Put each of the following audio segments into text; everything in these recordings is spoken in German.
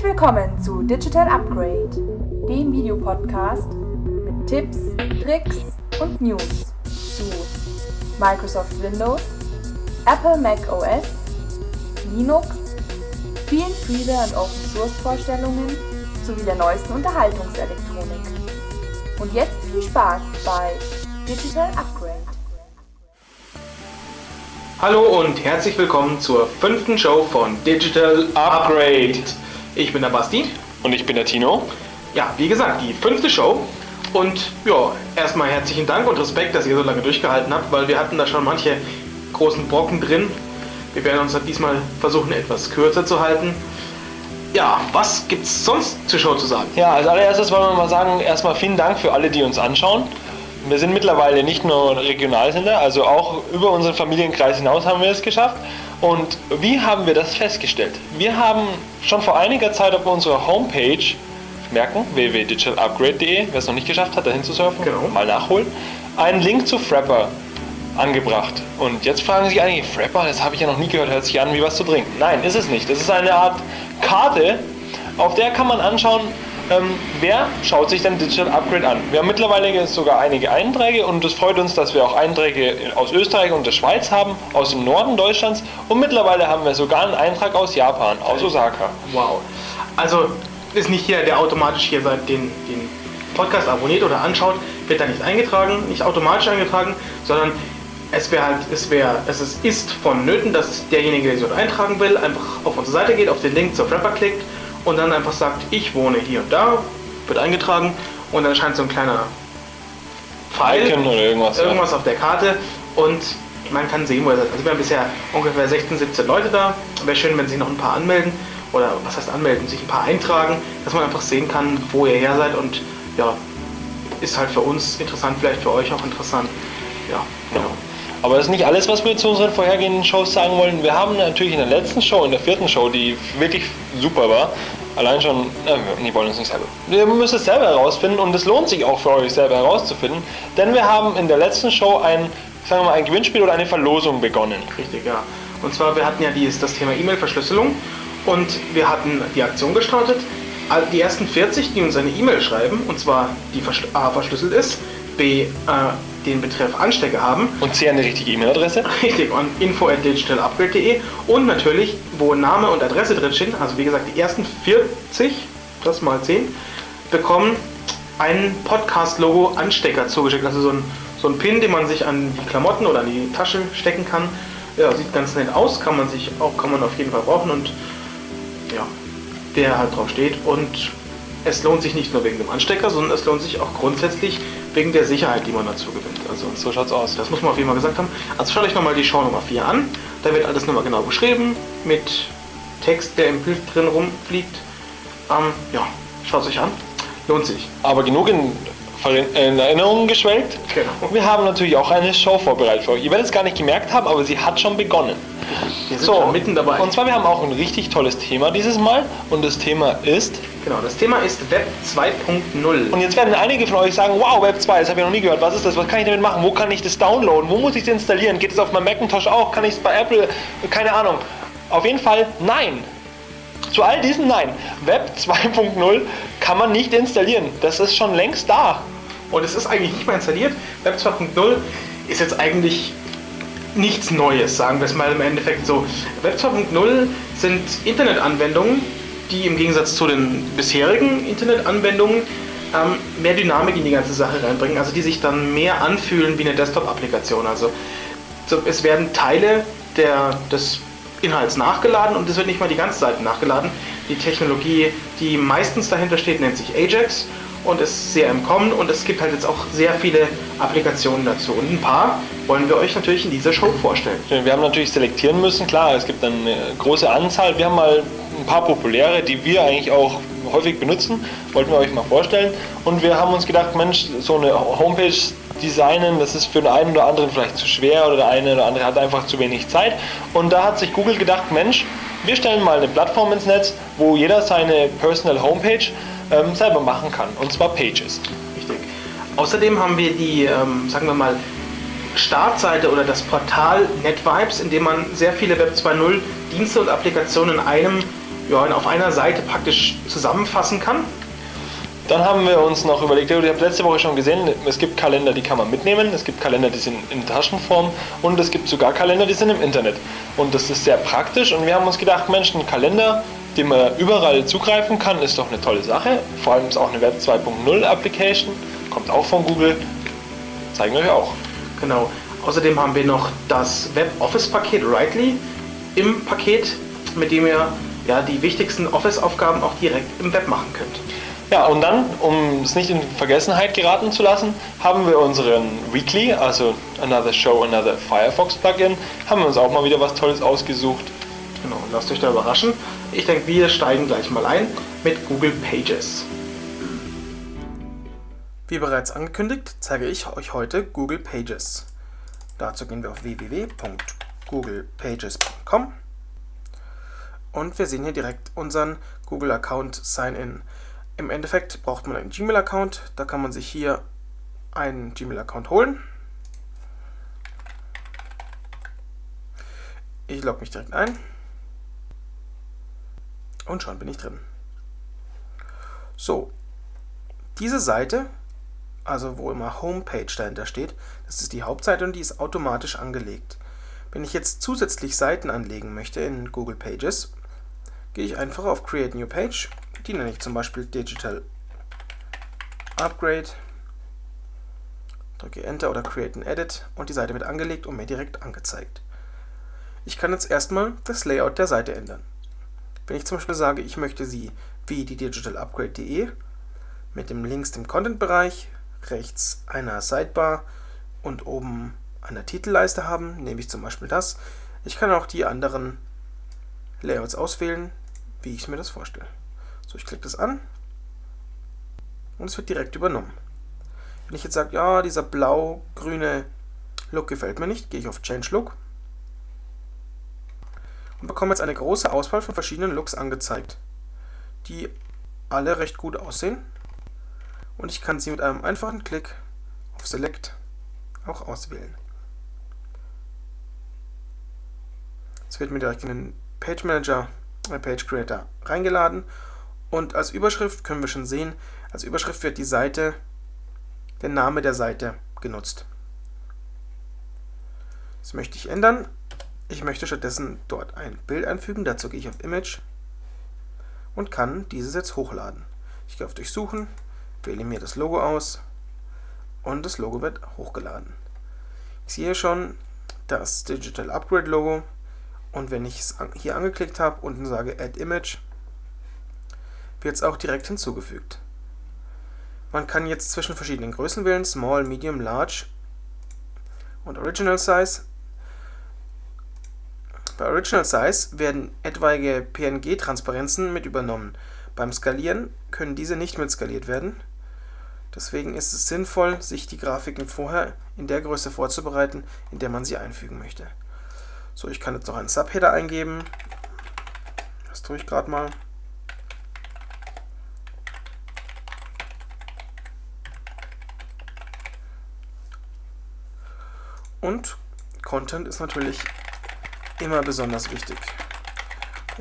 Herzlich willkommen zu Digital Upgrade, dem Videopodcast mit Tipps, Tricks und News zu Microsoft Windows, Apple Mac OS, Linux, vielen Freeware- und Open-Source-Vorstellungen sowie der neuesten Unterhaltungselektronik. Und jetzt viel Spaß bei Digital Upgrade. Hallo und herzlich willkommen zur fünften Show von Digital Upgrade. Ich bin der Basti. Und ich bin der Tino. Ja, wie gesagt, die fünfte Show. Und ja, erstmal herzlichen Dank und Respekt, dass ihr so lange durchgehalten habt, weil wir hatten da schon manche großen Brocken drin. Wir werden uns diesmal versuchen, etwas kürzer zu halten. Ja, was gibt's sonst zur Show zu sagen? Ja, als allererstes wollen wir mal sagen, erstmal vielen Dank für alle, die uns anschauen. Wir sind mittlerweile nicht nur Regionalsender, also auch über unseren Familienkreis hinaus haben wir es geschafft. Und wie haben wir das festgestellt? Wir haben schon vor einiger Zeit auf unserer Homepage, merken, www.digitalupgrade.de, wer es noch nicht geschafft hat, dahin zu surfen, Genau. mal nachholen, einen Link zu Frapper angebracht. Und jetzt fragen sich einige, Frapper, das habe ich ja noch nie gehört, hört sich an wie was zu trinken. Nein, ist es nicht. Das ist eine Art Karte, auf der kann man anschauen, ähm, wer schaut sich denn Digital Upgrade an. Wir haben mittlerweile sogar einige Einträge und es freut uns, dass wir auch Einträge aus Österreich und der Schweiz haben, aus dem Norden Deutschlands und mittlerweile haben wir sogar einen Eintrag aus Japan, aus Osaka. Wow. Also ist nicht jeder, der automatisch hier den, den Podcast abonniert oder anschaut, wird da nicht eingetragen, nicht automatisch eingetragen, sondern es wäre halt, es wäre, es ist, ist vonnöten, dass derjenige, der sich dort eintragen will, einfach auf unsere Seite geht, auf den Link zur Frapper klickt und dann einfach sagt, ich wohne hier und da, wird eingetragen und dann erscheint so ein kleiner Pfeil, oder irgendwas, ja. irgendwas auf der Karte und man kann sehen, wo er seid. Also wir haben bisher ungefähr 16, 17 Leute da. Wäre schön, wenn sich noch ein paar anmelden oder was heißt anmelden, sich ein paar eintragen, dass man einfach sehen kann, wo ihr her seid und ja, ist halt für uns interessant, vielleicht für euch auch interessant. Ja, genau. Aber das ist nicht alles, was wir zu unseren vorhergehenden Shows sagen wollen. Wir haben natürlich in der letzten Show, in der vierten Show, die wirklich super war, allein schon, äh, die wollen uns nicht selber. Wir müssen es selber herausfinden und es lohnt sich auch für euch selber herauszufinden, denn wir haben in der letzten Show ein, sagen wir mal, ein Gewinnspiel oder eine Verlosung begonnen. Richtig, ja. Und zwar, wir hatten ja dieses, das Thema E-Mail-Verschlüsselung und wir hatten die Aktion gestartet. Die ersten 40, die uns eine E-Mail schreiben, und zwar die verschl- A verschlüsselt ist, B äh, den Betreff Anstecker haben, Und C eine richtige E-Mail-Adresse. Richtig, und info at digitalupgrade.de und natürlich, wo Name und Adresse drin stehen, also wie gesagt, die ersten 40, das mal 10, bekommen ein Podcast-Logo Anstecker zugeschickt. Also so ein, so ein Pin, den man sich an die Klamotten oder an die Tasche stecken kann. Ja, sieht ganz nett aus, kann man sich auch, kann man auf jeden Fall brauchen und ja, der halt drauf steht. Und es lohnt sich nicht nur wegen dem Anstecker, sondern es lohnt sich auch grundsätzlich wegen der Sicherheit, die man dazu gewinnt. Also So schaut's aus. das muss man auf jeden Fall gesagt haben. Also schaut euch nochmal die Show Nummer 4 an. Da wird alles nochmal genau beschrieben mit Text, der im Bild drin rumfliegt. Ähm, ja, schaut es euch an. Lohnt sich. Aber genug in, in Erinnerungen geschwelgt. Genau. Wir haben natürlich auch eine Show vorbereitet für euch. Ihr werdet es gar nicht gemerkt haben, aber sie hat schon begonnen. Wir sind schon mitten dabei. Und zwar, wir haben auch ein richtig tolles Thema dieses Mal. Und das Thema ist. Genau, das Thema ist Web 2.0. Und jetzt werden einige von euch sagen: Wow, Web 2, das habe ich noch nie gehört. Was ist das? Was kann ich damit machen? Wo kann ich das downloaden? Wo muss ich es installieren? Geht es auf meinem Macintosh auch? Kann ich es bei Apple? Keine Ahnung. Auf jeden Fall nein. Zu all diesen nein. Web 2.0 kann man nicht installieren. Das ist schon längst da. Und es ist eigentlich nicht mal installiert. Web 2.0 ist jetzt eigentlich nichts Neues, sagen wir es mal im Endeffekt so. Web 2.0 sind Internetanwendungen, die im Gegensatz zu den bisherigen Internetanwendungen ähm, mehr Dynamik in die ganze Sache reinbringen, also die sich dann mehr anfühlen wie eine Desktop-Applikation. Also so, es werden Teile der, des Inhalts nachgeladen und es wird nicht mal die ganze Seite nachgeladen. Die Technologie, die meistens dahinter steht, nennt sich Ajax und ist sehr im Kommen und es gibt halt jetzt auch sehr viele Applikationen dazu. Und ein paar wollen wir euch natürlich in dieser Show vorstellen. Wir haben natürlich selektieren müssen, klar, es gibt eine große Anzahl. Wir haben mal ein paar populäre, die wir eigentlich auch häufig benutzen, wollten wir euch mal vorstellen. Und wir haben uns gedacht, Mensch, so eine Homepage designen, das ist für den einen oder anderen vielleicht zu schwer oder der eine oder andere hat einfach zu wenig Zeit. Und da hat sich Google gedacht, Mensch, wir stellen mal eine Plattform ins Netz, wo jeder seine Personal Homepage ähm, selber machen kann, und zwar Pages. Richtig. Außerdem haben wir die, ähm, sagen wir mal, Startseite oder das Portal NetVibes, in dem man sehr viele Web 2.0 Dienste und Applikationen in einem ja, auf einer Seite praktisch zusammenfassen kann. Dann haben wir uns noch überlegt, ihr habt letzte Woche schon gesehen, es gibt Kalender, die kann man mitnehmen, es gibt Kalender, die sind in Taschenform und es gibt sogar Kalender, die sind im Internet. Und das ist sehr praktisch und wir haben uns gedacht, Mensch, ein Kalender, den man überall zugreifen kann, ist doch eine tolle Sache. Vor allem ist auch eine Web 2.0 Application, kommt auch von Google, zeigen wir euch auch. Genau. Außerdem haben wir noch das Web Office Paket Rightly im Paket, mit dem ihr ja, die wichtigsten Office-Aufgaben auch direkt im Web machen könnt. Ja, und dann, um es nicht in Vergessenheit geraten zu lassen, haben wir unseren Weekly, also Another Show, Another Firefox Plugin, haben wir uns auch mal wieder was Tolles ausgesucht. Genau, lasst euch da überraschen. Ich denke, wir steigen gleich mal ein mit Google Pages. Wie bereits angekündigt, zeige ich euch heute Google Pages. Dazu gehen wir auf www.googlepages.com und wir sehen hier direkt unseren Google Account Sign-In. Im Endeffekt braucht man einen Gmail-Account. Da kann man sich hier einen Gmail-Account holen. Ich logge mich direkt ein. Und schon bin ich drin. So, diese Seite, also wo immer Homepage dahinter steht, das ist die Hauptseite und die ist automatisch angelegt. Wenn ich jetzt zusätzlich Seiten anlegen möchte in Google Pages, gehe ich einfach auf Create New Page die nenne ich zum Beispiel Digital Upgrade. Drücke Enter oder Create an Edit und die Seite wird angelegt und mir direkt angezeigt. Ich kann jetzt erstmal das Layout der Seite ändern. Wenn ich zum Beispiel sage, ich möchte sie wie die digitalupgrade.de mit dem links dem Content-Bereich, rechts einer Sidebar und oben einer Titelleiste haben, nehme ich zum Beispiel das. Ich kann auch die anderen Layouts auswählen, wie ich mir das vorstelle. So, ich klicke das an und es wird direkt übernommen. Wenn ich jetzt sage, ja, dieser blau-grüne Look gefällt mir nicht, gehe ich auf Change Look und bekomme jetzt eine große Auswahl von verschiedenen Looks angezeigt, die alle recht gut aussehen und ich kann sie mit einem einfachen Klick auf Select auch auswählen. Es wird mir direkt in den Page Manager, Page Creator reingeladen und als Überschrift können wir schon sehen, als Überschrift wird die Seite, der Name der Seite genutzt. Das möchte ich ändern. Ich möchte stattdessen dort ein Bild einfügen. Dazu gehe ich auf Image und kann dieses jetzt hochladen. Ich gehe auf Durchsuchen, wähle mir das Logo aus und das Logo wird hochgeladen. Ich sehe schon das Digital Upgrade Logo und wenn ich es hier angeklickt habe, unten sage Add Image, wird es auch direkt hinzugefügt. Man kann jetzt zwischen verschiedenen Größen wählen, Small, Medium, Large und Original Size. Bei Original Size werden etwaige PNG-Transparenzen mit übernommen. Beim Skalieren können diese nicht mit skaliert werden. Deswegen ist es sinnvoll, sich die Grafiken vorher in der Größe vorzubereiten, in der man sie einfügen möchte. So, ich kann jetzt noch einen Subheader eingeben. Das tue ich gerade mal. Und Content ist natürlich immer besonders wichtig.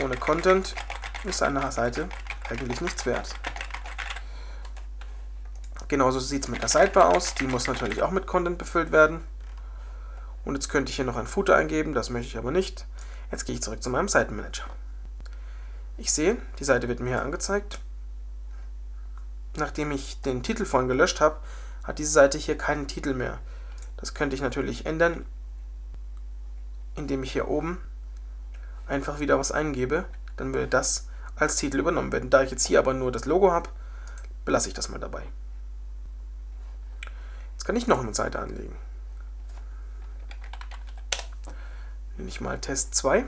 Ohne Content ist eine Seite eigentlich nichts wert. Genauso sieht es mit der Sidebar aus. Die muss natürlich auch mit Content befüllt werden. Und jetzt könnte ich hier noch ein Footer eingeben, das möchte ich aber nicht. Jetzt gehe ich zurück zu meinem Seitenmanager. Ich sehe, die Seite wird mir hier angezeigt. Nachdem ich den Titel vorhin gelöscht habe, hat diese Seite hier keinen Titel mehr. Das könnte ich natürlich ändern, indem ich hier oben einfach wieder was eingebe. Dann würde das als Titel übernommen werden. Da ich jetzt hier aber nur das Logo habe, belasse ich das mal dabei. Jetzt kann ich noch eine Seite anlegen. Nehme ich mal Test 2.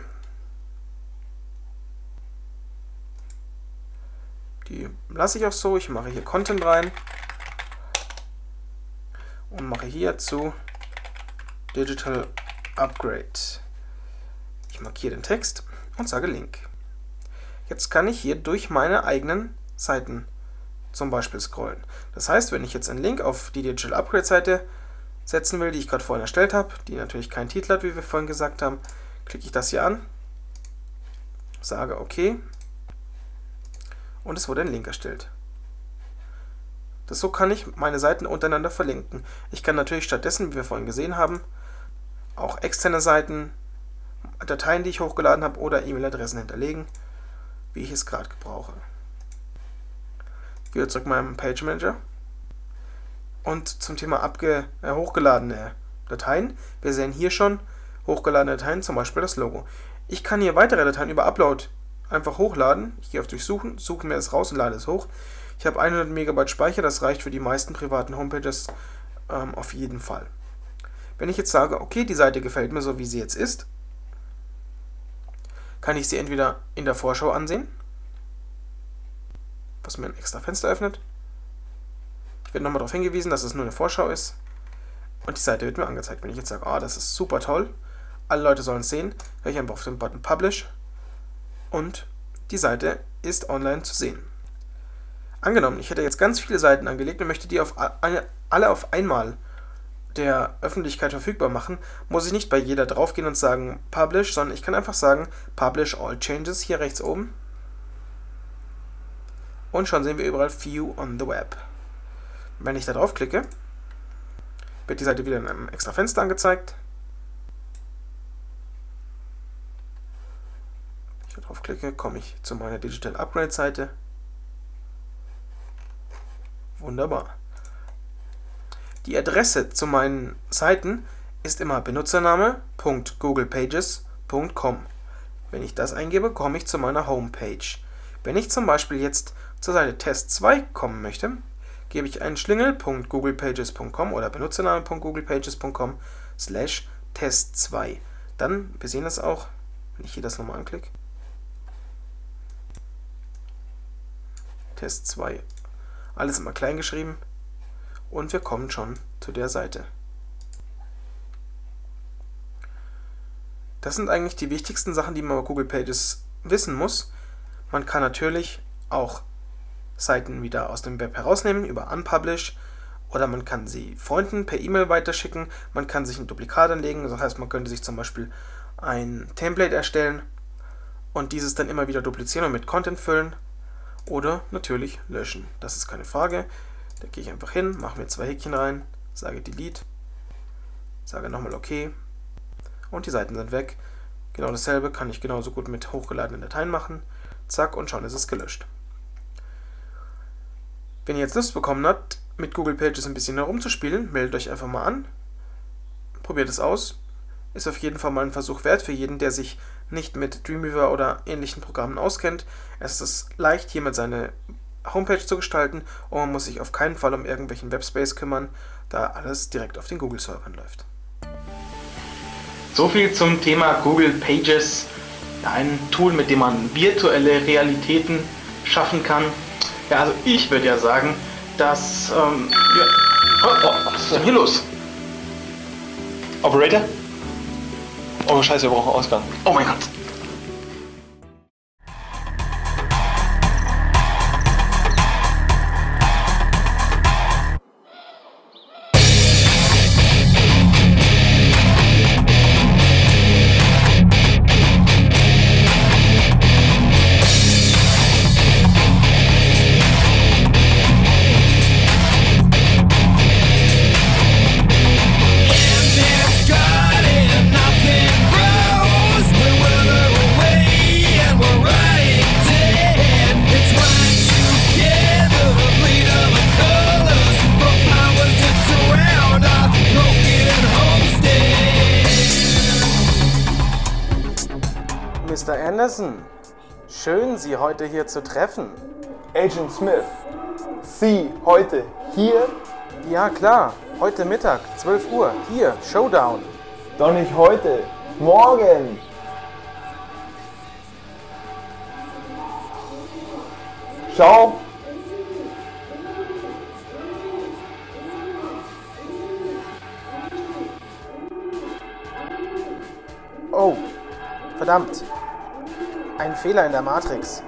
Die lasse ich auch so. Ich mache hier Content rein und mache hier zu Digital Upgrade. Ich markiere den Text und sage Link. Jetzt kann ich hier durch meine eigenen Seiten zum Beispiel scrollen. Das heißt, wenn ich jetzt einen Link auf die Digital Upgrade Seite setzen will, die ich gerade vorhin erstellt habe, die natürlich keinen Titel hat, wie wir vorhin gesagt haben, klicke ich das hier an, sage OK und es wurde ein Link erstellt. Das, so kann ich meine Seiten untereinander verlinken. Ich kann natürlich stattdessen, wie wir vorhin gesehen haben, auch externe Seiten, Dateien, die ich hochgeladen habe oder E-Mail-Adressen hinterlegen, wie ich es gerade gebrauche. Ich gehe zurück meinem Page Manager und zum Thema abge äh, hochgeladene Dateien. Wir sehen hier schon hochgeladene Dateien, zum Beispiel das Logo. Ich kann hier weitere Dateien über Upload einfach hochladen. Ich gehe auf Durchsuchen, suche mir das raus und lade es hoch. Ich habe 100 MB Speicher, das reicht für die meisten privaten Homepages ähm, auf jeden Fall. Wenn ich jetzt sage, okay, die Seite gefällt mir so, wie sie jetzt ist, kann ich sie entweder in der Vorschau ansehen, was mir ein extra Fenster öffnet. Ich werde nochmal darauf hingewiesen, dass es nur eine Vorschau ist. Und die Seite wird mir angezeigt. Wenn ich jetzt sage, ah, oh, das ist super toll, alle Leute sollen es sehen, gehe ich einfach auf den Button Publish und die Seite ist online zu sehen. Angenommen, ich hätte jetzt ganz viele Seiten angelegt und möchte die auf eine, alle auf einmal der Öffentlichkeit verfügbar machen, muss ich nicht bei jeder draufgehen und sagen Publish, sondern ich kann einfach sagen Publish All Changes hier rechts oben. Und schon sehen wir überall View on the Web. Wenn ich da draufklicke, wird die Seite wieder in einem extra Fenster angezeigt. Wenn ich da draufklicke, komme ich zu meiner Digital Upgrade Seite. Wunderbar. Die Adresse zu meinen Seiten ist immer benutzername.googlepages.com. Wenn ich das eingebe, komme ich zu meiner Homepage. Wenn ich zum Beispiel jetzt zur Seite Test 2 kommen möchte, gebe ich einen Schlingel.googlepages.com oder benutzername.googlepages.com slash Test 2. Dann, wir sehen das auch, wenn ich hier das nochmal anklicke. Test 2. Alles immer klein geschrieben. Und wir kommen schon zu der Seite. Das sind eigentlich die wichtigsten Sachen, die man bei Google Pages wissen muss. Man kann natürlich auch Seiten wieder aus dem Web herausnehmen über Unpublish oder man kann sie Freunden per E-Mail weiterschicken. Man kann sich ein Duplikat anlegen, das heißt, man könnte sich zum Beispiel ein Template erstellen und dieses dann immer wieder duplizieren und mit Content füllen oder natürlich löschen. Das ist keine Frage. Da gehe ich einfach hin, mache mir zwei Häkchen rein, sage Delete, sage nochmal OK und die Seiten sind weg. Genau dasselbe kann ich genauso gut mit hochgeladenen Dateien machen. Zack und schon ist es gelöscht. Wenn ihr jetzt Lust bekommen habt, mit Google Pages ein bisschen herumzuspielen, meldet euch einfach mal an. Probiert es aus. Ist auf jeden Fall mal ein Versuch wert für jeden, der sich nicht mit Dreamweaver oder ähnlichen Programmen auskennt. Es ist leicht, hiermit seine Homepage zu gestalten und man muss sich auf keinen Fall um irgendwelchen Webspace kümmern, da alles direkt auf den Google-Servern läuft. So viel zum Thema Google Pages, ein Tool, mit dem man virtuelle Realitäten schaffen kann. Ja, also ich würde ja sagen, dass... Ähm, ja. oh, oh, was ist denn hier los? Operator? Oh scheiße, wir brauchen Ausgang. Oh mein Gott. Anderson, schön Sie heute hier zu treffen. Agent Smith, Sie heute hier? Ja klar, heute Mittag, 12 Uhr, hier, Showdown. Doch nicht heute, morgen. Schau. Oh, verdammt. Ein Fehler in der Matrix.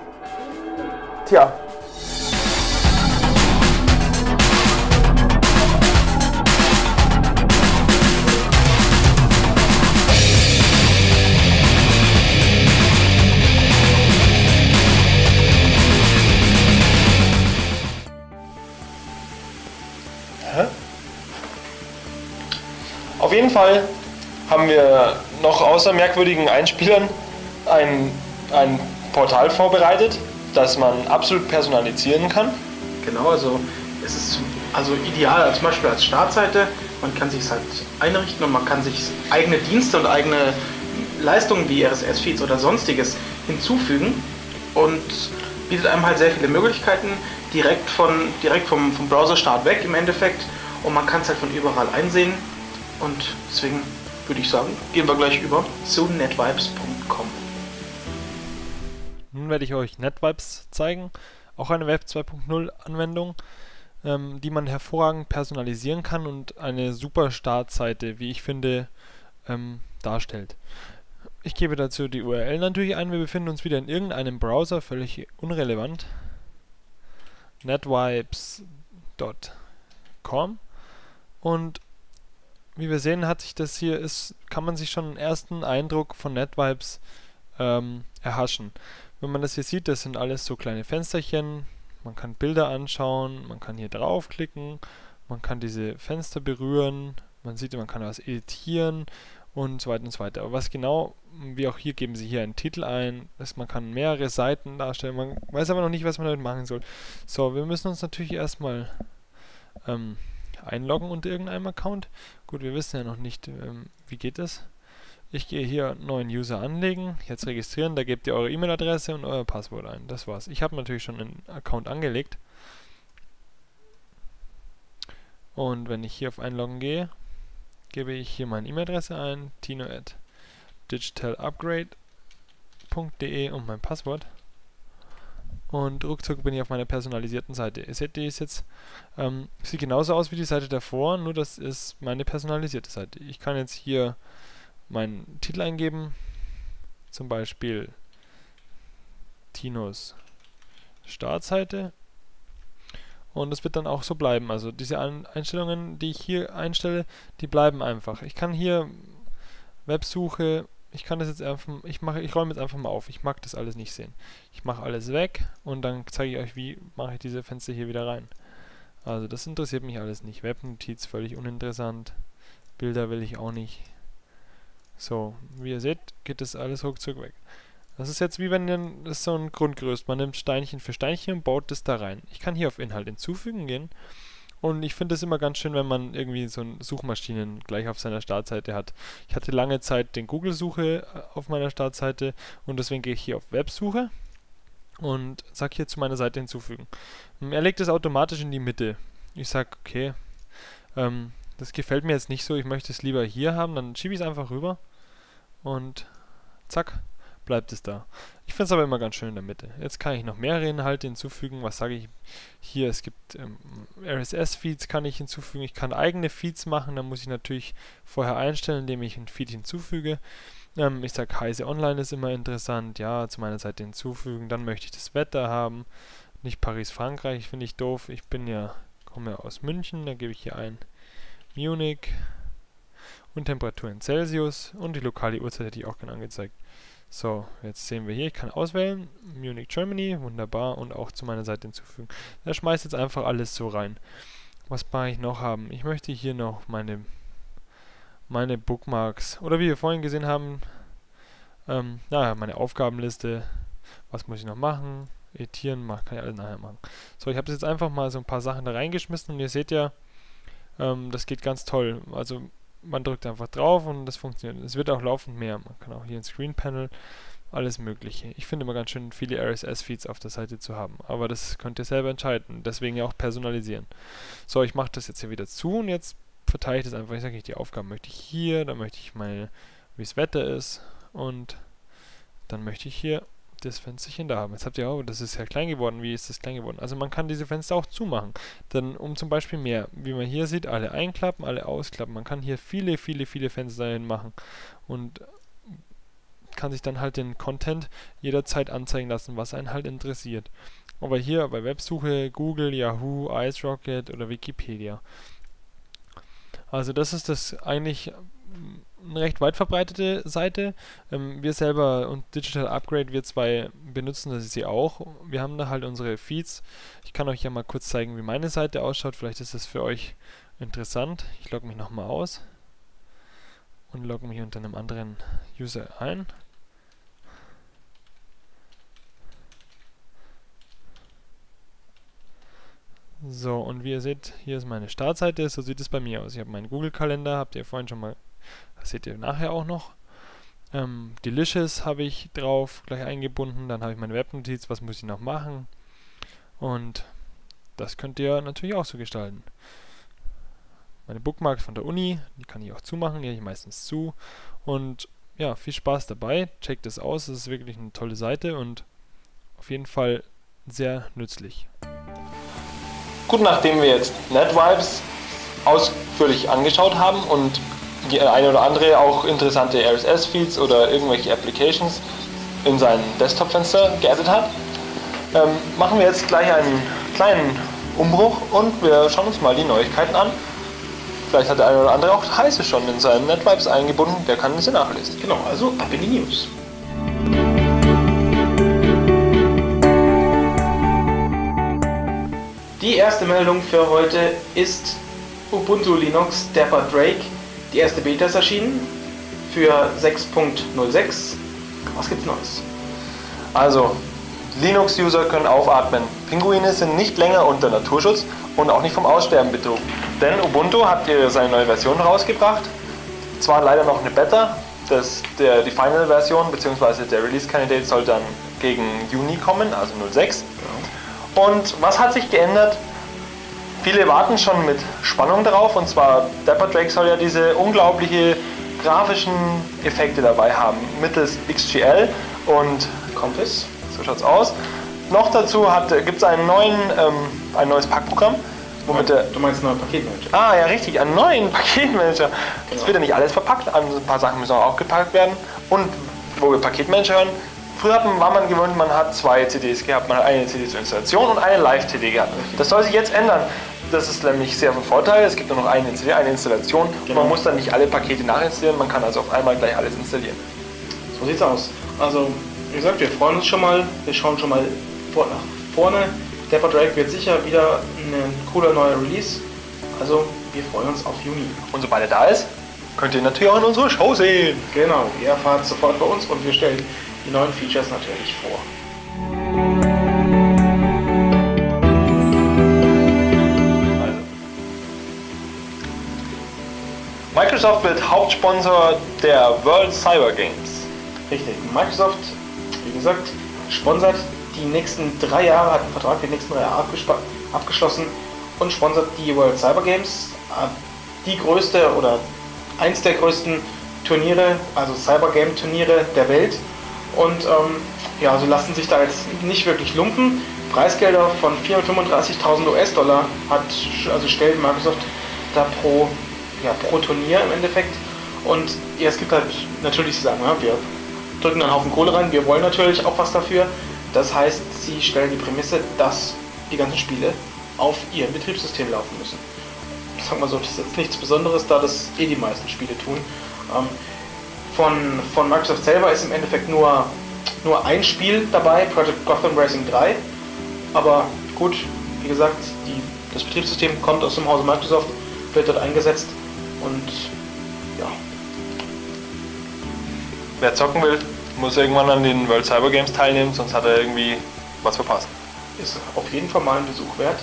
Tja, Auf jeden Fall haben wir noch außer merkwürdigen Einspielern einen ein Portal vorbereitet, das man absolut personalisieren kann. Genau, also es ist also ideal, zum Beispiel als Startseite. Man kann sich halt einrichten und man kann sich eigene Dienste und eigene Leistungen wie RSS-Feeds oder sonstiges hinzufügen und bietet einem halt sehr viele Möglichkeiten direkt von direkt vom, vom Browser-Start weg im Endeffekt und man kann es halt von überall einsehen und deswegen würde ich sagen, gehen wir gleich über zu netvibes.com. Nun werde ich euch NetVibes zeigen, auch eine Web 2.0 Anwendung, ähm, die man hervorragend personalisieren kann und eine super Startseite, wie ich finde, ähm, darstellt. Ich gebe dazu die URL natürlich ein. Wir befinden uns wieder in irgendeinem Browser, völlig unrelevant. netvibes.com und wie wir sehen, hat sich das hier ist, kann man sich schon einen ersten Eindruck von NetVibes ähm, erhaschen. Wenn man das hier sieht, das sind alles so kleine Fensterchen. Man kann Bilder anschauen, man kann hier draufklicken, man kann diese Fenster berühren, man sieht, man kann was editieren und so weiter und so weiter. Aber was genau, wie auch hier, geben sie hier einen Titel ein, dass man kann mehrere Seiten darstellen, man weiß aber noch nicht, was man damit machen soll. So, wir müssen uns natürlich erstmal ähm, einloggen unter irgendeinem Account. Gut, wir wissen ja noch nicht, ähm, wie geht das. Ich gehe hier neuen User anlegen, jetzt registrieren, da gebt ihr eure E-Mail-Adresse und euer Passwort ein. Das war's. Ich habe natürlich schon einen Account angelegt. Und wenn ich hier auf Einloggen gehe, gebe ich hier meine E-Mail-Adresse ein, tino at digitalupgrade.de und mein Passwort. Und ruckzuck bin ich auf meiner personalisierten Seite. Ihr seht, die ist jetzt, ähm, sieht genauso aus wie die Seite davor, nur das ist meine personalisierte Seite. Ich kann jetzt hier meinen Titel eingeben, zum Beispiel Tinos Startseite und das wird dann auch so bleiben. Also diese Einstellungen, die ich hier einstelle, die bleiben einfach. Ich kann hier Websuche, ich kann das jetzt einfach, ich mache, ich räume jetzt einfach mal auf. Ich mag das alles nicht sehen. Ich mache alles weg und dann zeige ich euch, wie mache ich diese Fenster hier wieder rein. Also das interessiert mich alles nicht. Webnotiz völlig uninteressant. Bilder will ich auch nicht. So, wie ihr seht, geht das alles ruckzuck weg. Das ist jetzt wie wenn ist so ein Grundgerüst. Man nimmt Steinchen für Steinchen und baut das da rein. Ich kann hier auf Inhalt hinzufügen gehen. Und ich finde es immer ganz schön, wenn man irgendwie so Suchmaschinen gleich auf seiner Startseite hat. Ich hatte lange Zeit den Google-Suche äh, auf meiner Startseite und deswegen gehe ich hier auf Websuche und sage hier zu meiner Seite hinzufügen. Er legt es automatisch in die Mitte. Ich sage, okay, ähm, das gefällt mir jetzt nicht so, ich möchte es lieber hier haben, dann schiebe ich es einfach rüber und zack, bleibt es da. Ich finde es aber immer ganz schön in der Mitte. Jetzt kann ich noch mehrere Inhalte hinzufügen. Was sage ich hier? Es gibt ähm, RSS-Feeds kann ich hinzufügen. Ich kann eigene Feeds machen. Da muss ich natürlich vorher einstellen, indem ich einen Feed hinzufüge. Ähm, ich sage, Heise Online ist immer interessant. Ja, zu meiner Seite hinzufügen. Dann möchte ich das Wetter haben. Nicht Paris-Frankreich, finde ich doof. Ich bin ja, komme ja aus München. Da gebe ich hier ein Munich und Temperatur in Celsius und die lokale Uhrzeit hätte ich auch gerne angezeigt. So, jetzt sehen wir hier, ich kann auswählen, Munich, Germany, wunderbar, und auch zu meiner Seite hinzufügen. Da schmeißt jetzt einfach alles so rein. Was mag ich noch haben? Ich möchte hier noch meine, meine Bookmarks, oder wie wir vorhin gesehen haben, ähm, naja, meine Aufgabenliste, was muss ich noch machen, editieren, mach, kann ich alles nachher machen. So, ich habe jetzt einfach mal so ein paar Sachen da reingeschmissen und ihr seht ja, ähm, das geht ganz toll. Also man drückt einfach drauf und das funktioniert. Es wird auch laufend mehr. Man kann auch hier ein Screen Panel, alles mögliche. Ich finde immer ganz schön, viele RSS-Feeds auf der Seite zu haben. Aber das könnt ihr selber entscheiden. Deswegen ja auch personalisieren. So, ich mache das jetzt hier wieder zu und jetzt verteile ich das einfach. Ich sage, die Aufgaben möchte ich hier, dann möchte ich meine, wie das Wetter ist und dann möchte ich hier das Fensterchen da haben. Jetzt habt ihr auch, das ist ja klein geworden. Wie ist das klein geworden? Also man kann diese Fenster auch zumachen. Dann um zum Beispiel mehr, wie man hier sieht, alle einklappen, alle ausklappen. Man kann hier viele, viele, viele Fenster hin machen und kann sich dann halt den Content jederzeit anzeigen lassen, was einen halt interessiert. Aber hier bei Websuche Google, Yahoo, icerocket oder Wikipedia. Also das ist das eigentlich eine recht weit verbreitete Seite. Ähm, wir selber und Digital Upgrade, wir zwei benutzen das sie auch. Wir haben da halt unsere Feeds. Ich kann euch ja mal kurz zeigen, wie meine Seite ausschaut. Vielleicht ist das für euch interessant. Ich logge mich nochmal aus. und logge mich unter einem anderen User ein. So, und wie ihr seht, hier ist meine Startseite, so sieht es bei mir aus. Ich habe meinen Google-Kalender, habt ihr vorhin schon mal, das seht ihr nachher auch noch. Ähm, Delicious habe ich drauf gleich eingebunden, dann habe ich meine Webnotiz, was muss ich noch machen. Und das könnt ihr natürlich auch so gestalten. Meine Bookmarks von der Uni, die kann ich auch zumachen, die habe ich meistens zu. Und ja, viel Spaß dabei, checkt es aus, es ist wirklich eine tolle Seite und auf jeden Fall sehr nützlich. Gut, nachdem wir jetzt NetVibes ausführlich angeschaut haben und die eine oder andere auch interessante RSS-Feeds oder irgendwelche Applications in sein Desktop-Fenster geaddet hat, ähm, machen wir jetzt gleich einen kleinen Umbruch und wir schauen uns mal die Neuigkeiten an. Vielleicht hat der eine oder andere auch heiße schon in seinen NetVibes eingebunden, der kann es ja nachlesen. Genau, also ab in die News. Die erste Meldung für heute ist Ubuntu Linux Dapper Drake. Die erste Beta ist erschienen für 6.06. Was gibt's Neues? Also, Linux-User können aufatmen. Pinguine sind nicht länger unter Naturschutz und auch nicht vom Aussterben bedroht. Denn Ubuntu hat seine neue Version rausgebracht. Zwar leider noch eine Beta, das, der, die Final-Version bzw. der Release-Candidate soll dann gegen Juni kommen, also 06. Und was hat sich geändert? Viele warten schon mit Spannung darauf und zwar Dapper Drake soll ja diese unglaubliche grafischen Effekte dabei haben mittels XGL und Compass. so schaut's aus. Noch dazu gibt es einen neuen, ähm, ein neues Packprogramm, womit der Du meinst neuen Paketmanager? Ah, ja, richtig, einen neuen Paketmanager. Jetzt Genau. wird ja nicht alles verpackt, ein paar Sachen müssen auch gepackt werden. Und wo wir Paketmanager hören, früher hat man, war man gewöhnt, man hat zwei CDs gehabt. Man hat eine CD zur Installation und eine Live-CD gehabt. Das soll sich jetzt ändern. Das ist nämlich sehr von Vorteil. Es gibt nur noch eine eine Installation. Genau. man muss dann nicht alle Pakete nachinstallieren, man kann also auf einmal gleich alles installieren. So sieht's aus. Also, wie gesagt, wir freuen uns schon mal. Wir schauen schon mal vor, nach vorne. Dapper Drake wird sicher wieder ein cooler neuer Release. Also, wir freuen uns auf Juni. Und sobald er da ist, könnt ihr natürlich auch in unserer Show sehen. Genau, ihr erfahrt sofort bei uns und wir stellen die neuen Features natürlich vor. Microsoft wird Hauptsponsor der World Cyber Games. Richtig, Microsoft, wie gesagt, sponsert die nächsten drei Jahre, hat einen Vertrag für die nächsten drei Jahre abgeschlossen und sponsert die World Cyber Games, äh, die größte oder eins der größten Turniere, also Cyber Game Turniere der Welt. Und ähm, ja, sie lassen sich da jetzt nicht wirklich lumpen. Preisgelder von 435.000 US-Dollar hat, also stellt Microsoft da pro, ja, pro Turnier im Endeffekt. Und ja, es gibt halt natürlich, sie sagen, ja, wir drücken einen Haufen Kohle rein, wir wollen natürlich auch was dafür. Das heißt, sie stellen die Prämisse, dass die ganzen Spiele auf ihrem Betriebssystem laufen müssen. Ich sag mal so, das ist jetzt nichts Besonderes, da das eh die meisten Spiele tun. Ähm, von, von Microsoft selber ist im Endeffekt nur, nur ein Spiel dabei, Project Gotham Racing 3. Aber gut, wie gesagt, die, das Betriebssystem kommt aus dem Hause Microsoft, wird dort eingesetzt und ja, Wer zocken will, muss irgendwann an den World Cyber Games teilnehmen, sonst hat er irgendwie was verpasst. ist auf jeden Fall mal ein Besuch wert.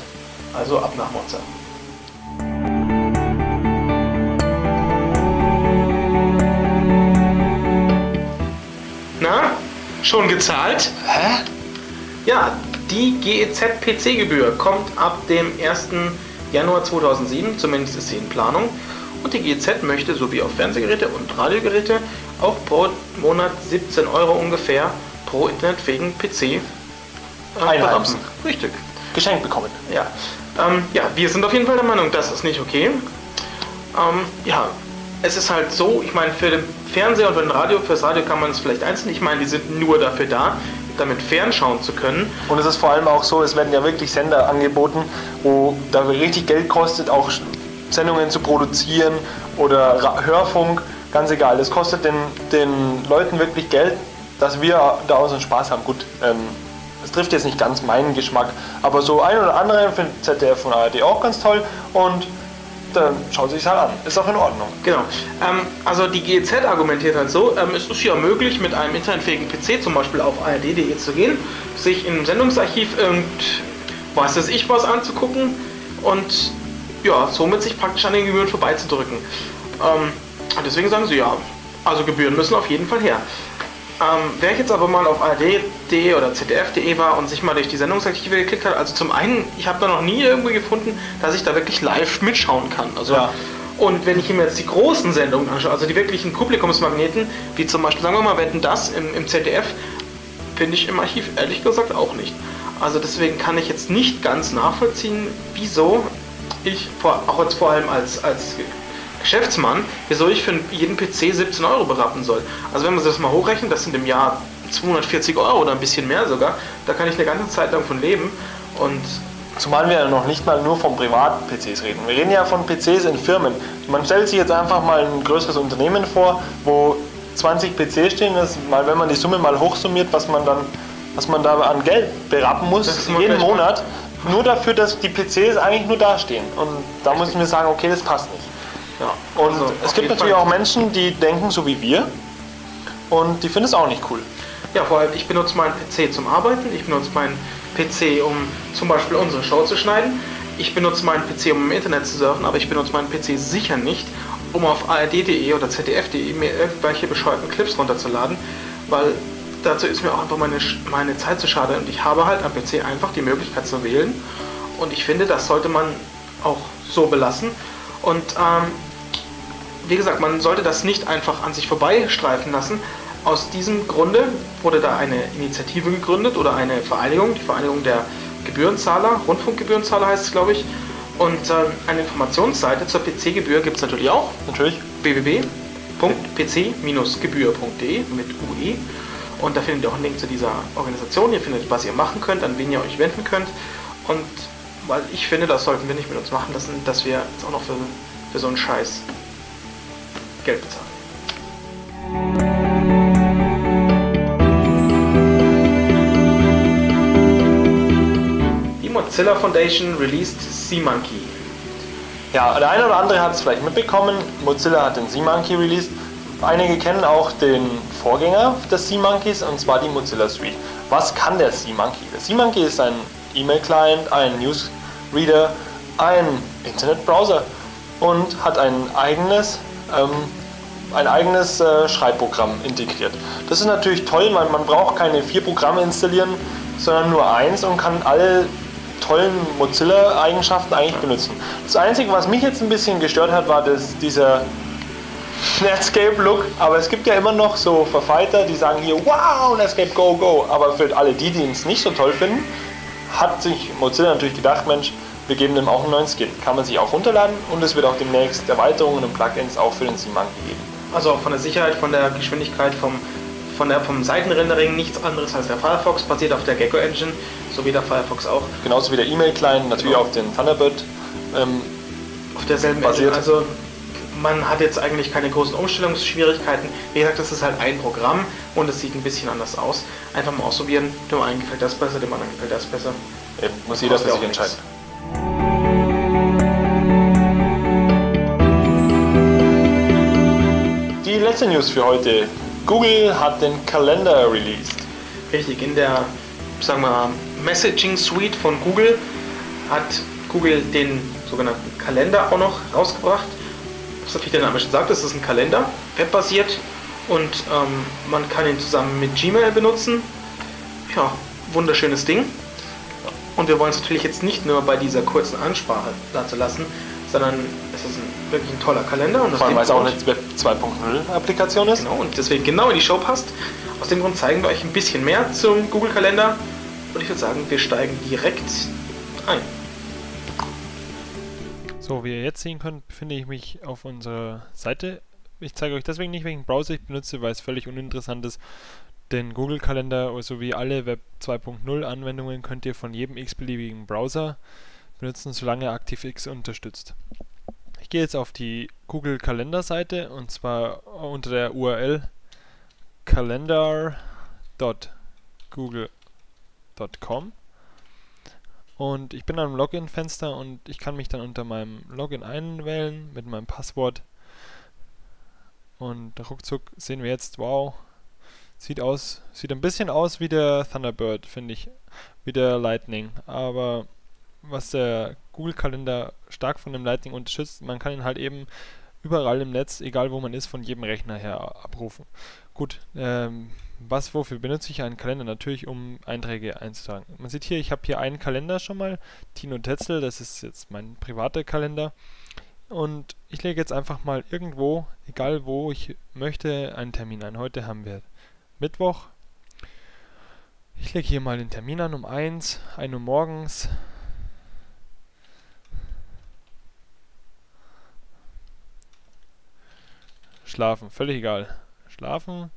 Also ab nach Monza. Na, schon gezahlt? Hä? Ja, die GEZ PC-Gebühr kommt ab dem 1. Januar 2007, zumindest ist sie in Planung. Und die GEZ möchte sowie auf Fernsehgeräte und Radiogeräte auch pro Monat 17 Euro ungefähr pro internetfähigen PC äh, Einheimsen. Richtig. Geschenkt bekommen. Ja. Ähm, ja, wir sind auf jeden Fall der Meinung, das ist nicht okay. Ähm, ja, es ist halt so, ich meine, für den Fernseher und für den Radio, fürs Radio kann man es vielleicht einzeln. Ich meine, die sind nur dafür da, damit fernschauen zu können. Und es ist vor allem auch so, es werden ja wirklich Sender angeboten, wo da richtig Geld kostet, auch Sendungen zu produzieren oder Ra Hörfunk, ganz egal. Das kostet den, den Leuten wirklich Geld, dass wir da unseren Spaß haben. Gut, ähm, es trifft jetzt nicht ganz meinen Geschmack, aber so ein oder andere findet ZDF und ARD auch ganz toll und dann schaut sich halt an. Ist auch in Ordnung. Genau. Ähm, also die GEZ argumentiert halt so, ähm, es ist ja möglich, mit einem internetfähigen PC zum Beispiel auf ard.de zu gehen, sich im Sendungsarchiv irgend was weiß ich was anzugucken und ja, somit sich praktisch an den Gebühren vorbeizudrücken. Ähm, deswegen sagen sie ja, also Gebühren müssen auf jeden Fall her. Ähm, wer jetzt aber mal auf ard.de oder zdf.de war und sich mal durch die Sendungsarchive geklickt hat, also zum einen, ich habe da noch nie irgendwie gefunden, dass ich da wirklich live mitschauen kann. Also Ja. und wenn ich mir jetzt die großen Sendungen anschaue, also die wirklichen Publikumsmagneten, wie zum Beispiel, sagen wir mal, Wetten das im, im ZDF, finde ich im Archiv ehrlich gesagt auch nicht. Also deswegen kann ich jetzt nicht ganz nachvollziehen, wieso ich, vor, auch jetzt vor allem als, als Geschäftsmann, wieso ich für jeden PC 17 Euro berappen soll. Also wenn man sich das mal hochrechnet, das sind im Jahr 240 Euro oder ein bisschen mehr sogar, da kann ich eine ganze Zeit lang von leben. Und Zumal wir ja noch nicht mal nur von Privat-PCs reden. Wir reden ja von PCs in Firmen. Man stellt sich jetzt einfach mal ein größeres Unternehmen vor, wo 20 PCs stehen, das mal, wenn man die Summe mal hochsummiert, was man dann, was man da an Geld berappen muss, jeden Monat, nur dafür, dass die PCs eigentlich nur dastehen. Und da müssen wir sagen, okay, das passt nicht. ja, Und also es gibt natürlich Fall- auch Menschen, die denken so wie wir und die finden es auch nicht cool. Ja, vor allem, ich benutze meinen PC zum Arbeiten, ich benutze meinen PC, um zum Beispiel unsere Show zu schneiden. Ich benutze meinen PC, um im Internet zu surfen, aber ich benutze meinen PC sicher nicht, um auf ard.de oder zdf.de mir irgendwelche bescheuerten Clips runterzuladen, weil dazu ist mir auch einfach meine, meine Zeit zu schade und ich habe halt am PC einfach die Möglichkeit zu wählen und ich finde, das sollte man auch so belassen und ähm, wie gesagt, man sollte das nicht einfach an sich vorbeistreifen lassen. Aus diesem Grunde wurde da eine Initiative gegründet oder eine Vereinigung, die Vereinigung der Gebührenzahler, Rundfunkgebührenzahler heißt es, glaube ich. Und ähm, eine Informationsseite zur PC-Gebühr gibt es natürlich auch, Natürlich. www.pc-gebühr.de mit UE. Und da findet ihr auch einen Link zu dieser Organisation. Ihr findet, was ihr machen könnt, an wen ihr euch wenden könnt. Und weil ich finde, das sollten wir nicht mit uns machen lassen, dass wir jetzt auch noch für, für so einen Scheiß Geld bezahlen. Die Mozilla Foundation released SeaMonkey. Ja, der eine oder andere hat es vielleicht mitbekommen. Mozilla hat den SeaMonkey released. Einige kennen auch den Vorgänger des SeaMonkeys und zwar die Mozilla Suite. Was kann der SeaMonkey? Der SeaMonkey ist ein E-Mail-Client, ein Newsreader, ein Internetbrowser und hat ein eigenes, ähm, ein eigenes äh, Schreibprogramm integriert. Das ist natürlich toll, man, man braucht keine vier Programme installieren, sondern nur eins und kann alle tollen Mozilla-Eigenschaften eigentlich benutzen. Das Einzige, was mich jetzt ein bisschen gestört hat, war das, dieser Netscape-Look. Aber es gibt ja immer noch so Verfighter, die sagen hier, wow, Netscape, go, go. Aber für alle die, die es nicht so toll finden, hat sich Mozilla natürlich gedacht, Mensch, wir geben dem auch einen neuen Skin. Kann man sich auch runterladen und es wird auch demnächst Erweiterungen und Plugins auch für den SeaMonkey geben. Also von der Sicherheit, von der Geschwindigkeit, vom, von der, vom Seitenrendering nichts anderes als der Firefox, basiert auf der Gecko Engine, so wie der Firefox auch. Genauso wie der E-Mail-Client, natürlich Genau. auf den Thunderbird. Ähm, Auf derselben Basiert. Engine. Also man hat jetzt eigentlich keine großen Umstellungsschwierigkeiten. Wie gesagt, das ist halt ein Programm und es sieht ein bisschen anders aus. Einfach mal ausprobieren. Dem einen gefällt das besser, dem anderen gefällt das besser. eben, muss jeder für sich entscheiden. Die letzte News für heute. Google hat den Kalender released. Richtig, in der, sagen wir Messaging Suite von Google hat Google den sogenannten Kalender auch noch rausgebracht. Was wie der Name schon sagt, das ist ein Kalender, webbasiert und ähm, man kann ihn zusammen mit Gmail benutzen. Ja, wunderschönes Ding. Und wir wollen es natürlich jetzt nicht nur bei dieser kurzen Ansprache dazu lassen, sondern es ist ein, wirklich ein toller Kalender. Und Vor allem, weil es auch eine Web 2.0 Applikation ist. Genau, und deswegen genau in die Show passt. Aus dem Grund zeigen wir euch ein bisschen mehr zum Google-Kalender. Und ich würde sagen, wir steigen direkt ein. So, wie ihr jetzt sehen könnt, befinde ich mich auf unserer Seite. Ich zeige euch deswegen nicht, welchen Browser ich benutze, weil es völlig uninteressant ist. Den Google-Kalender sowie alle Web 2.0 Anwendungen könnt ihr von jedem x-beliebigen Browser benutzen, solange ActiveX unterstützt. Ich gehe jetzt auf die Google Kalender-Seite und zwar unter der URL calendar.google.com Und ich bin am Login-Fenster und ich kann mich dann unter meinem Login einwählen mit meinem Passwort. Und ruckzuck sehen wir jetzt, wow, sieht aus, sieht ein bisschen aus wie der Thunderbird, finde ich, wie der Lightning. Aber was der Google-Kalender stark von dem Lightning unterstützt, man kann ihn halt eben überall im Netz, egal wo man ist, von jedem Rechner her abrufen. Gut, ähm, was, wofür benutze ich einen Kalender? Natürlich, um Einträge einzutragen. Man sieht hier, ich habe hier einen Kalender schon mal, Tino Tetzel, das ist jetzt mein privater Kalender. Und ich lege jetzt einfach mal irgendwo, egal wo ich möchte, einen Termin ein. Heute haben wir Mittwoch. Ich lege hier mal den Termin an um 1, 1 Uhr morgens. Schlafen, völlig egal. Schlafen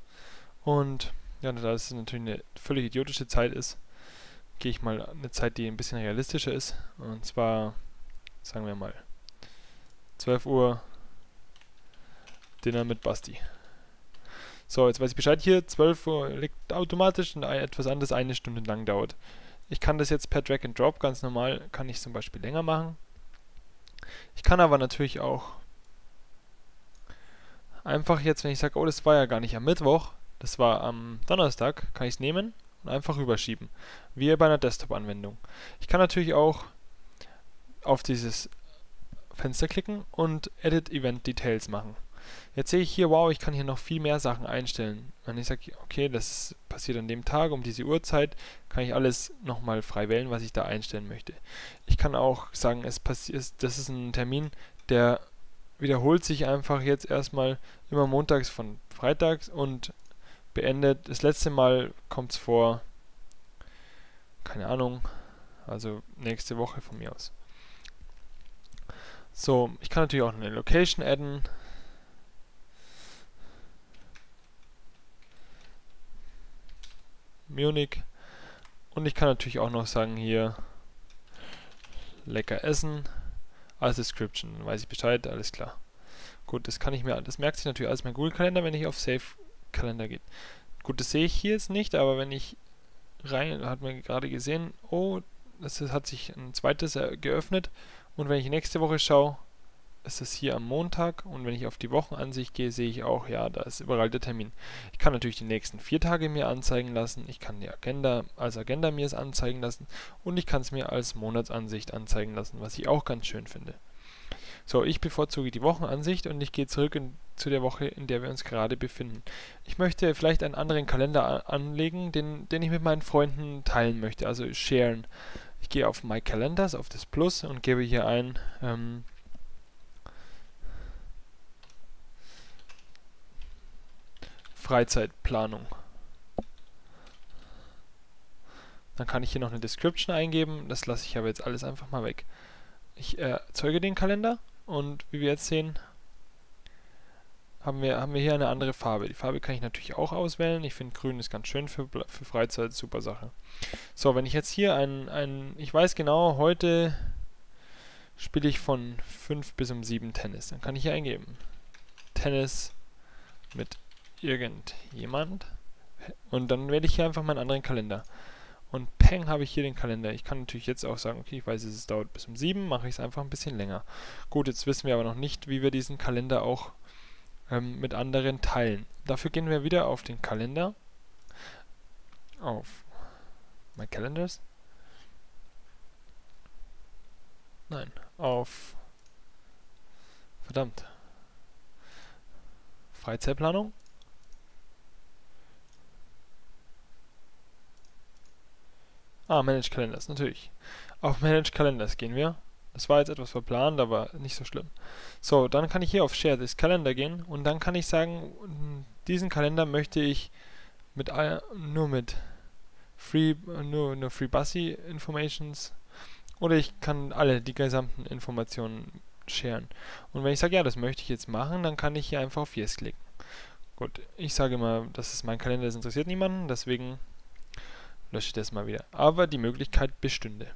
und ja, da es natürlich eine völlig idiotische Zeit ist, gehe ich mal eine Zeit, die ein bisschen realistischer ist. Und zwar, sagen wir mal, 12 Uhr Dinner mit Basti. So, jetzt weiß ich Bescheid hier, 12 Uhr liegt automatisch und etwas anderes eine Stunde lang dauert. Ich kann das jetzt per Drag and Drop ganz normal, kann ich zum Beispiel länger machen. Ich kann aber natürlich auch einfach jetzt, wenn ich sage, oh, das war ja gar nicht am Mittwoch, das war am Donnerstag, kann ich es nehmen und einfach rüberschieben. Wie bei einer Desktop-Anwendung. Ich kann natürlich auch auf dieses Fenster klicken und Edit Event Details machen. Jetzt sehe ich hier, wow, ich kann hier noch viel mehr Sachen einstellen. Wenn ich sage, okay, das passiert an dem Tag um diese Uhrzeit, kann ich alles nochmal frei wählen, was ich da einstellen möchte. Ich kann auch sagen, es passiert, das ist ein Termin, der wiederholt sich einfach jetzt erstmal immer montags von freitags und beendet. Das letzte Mal kommt es vor, keine Ahnung, also nächste Woche von mir aus. So, ich kann natürlich auch eine Location adden. Munich. Und ich kann natürlich auch noch sagen hier lecker essen als Description. Weiß ich Bescheid, alles klar. Gut, das kann ich mir, das merkt sich natürlich alles mein Google-Kalender, wenn ich auf Save Kalender geht. Gut, das sehe ich hier jetzt nicht, aber wenn ich rein, hat man gerade gesehen, oh, das hat sich ein zweites geöffnet und wenn ich nächste Woche schaue, ist es hier am Montag und wenn ich auf die Wochenansicht gehe, sehe ich auch, ja, da ist überall der Termin. Ich kann natürlich die nächsten vier Tage mir anzeigen lassen, ich kann die Agenda als Agenda mir es anzeigen lassen und ich kann es mir als Monatsansicht anzeigen lassen, was ich auch ganz schön finde. So, ich bevorzuge die Wochenansicht und ich gehe zurück in, zu der Woche, in der wir uns gerade befinden. Ich möchte vielleicht einen anderen Kalender anlegen, den, den ich mit meinen Freunden teilen möchte, also sharen. Ich gehe auf My Calendars, auf das Plus und gebe hier ein ähm, Freizeitplanung. Dann kann ich hier noch eine Description eingeben, das lasse ich aber jetzt alles einfach mal weg. Ich erzeuge den Kalender und wie wir jetzt sehen, haben wir, haben wir hier eine andere Farbe. Die Farbe kann ich natürlich auch auswählen. Ich finde grün ist ganz schön für, für Freizeit, super Sache. So, wenn ich jetzt hier ein, ein ich weiß genau, heute spiele ich von 5 bis um 7 Tennis. Dann kann ich hier eingeben. Tennis mit irgendjemand. Und dann wähle ich hier einfach meinen anderen Kalender. Und peng habe ich hier den Kalender. Ich kann natürlich jetzt auch sagen, okay, ich weiß, es dauert bis um 7, mache ich es einfach ein bisschen länger. Gut, jetzt wissen wir aber noch nicht, wie wir diesen Kalender auch ähm, mit anderen teilen. Dafür gehen wir wieder auf den Kalender. Auf My Calendars. Nein, auf verdammt. Freizeitplanung. Ah, Manage Calendars, natürlich. Auf Manage Calendars gehen wir. Das war jetzt etwas verplant, aber nicht so schlimm. So, dann kann ich hier auf Share this Calendar gehen und dann kann ich sagen, diesen Kalender möchte ich mit nur mit Free nur nur Free Busy Informations oder ich kann alle die gesamten Informationen sharen. Und wenn ich sage, ja, das möchte ich jetzt machen, dann kann ich hier einfach auf Yes klicken. Gut, ich sage immer, das ist mein Kalender, das interessiert niemanden, deswegen lösche ich das mal wieder. Aber die Möglichkeit bestünde.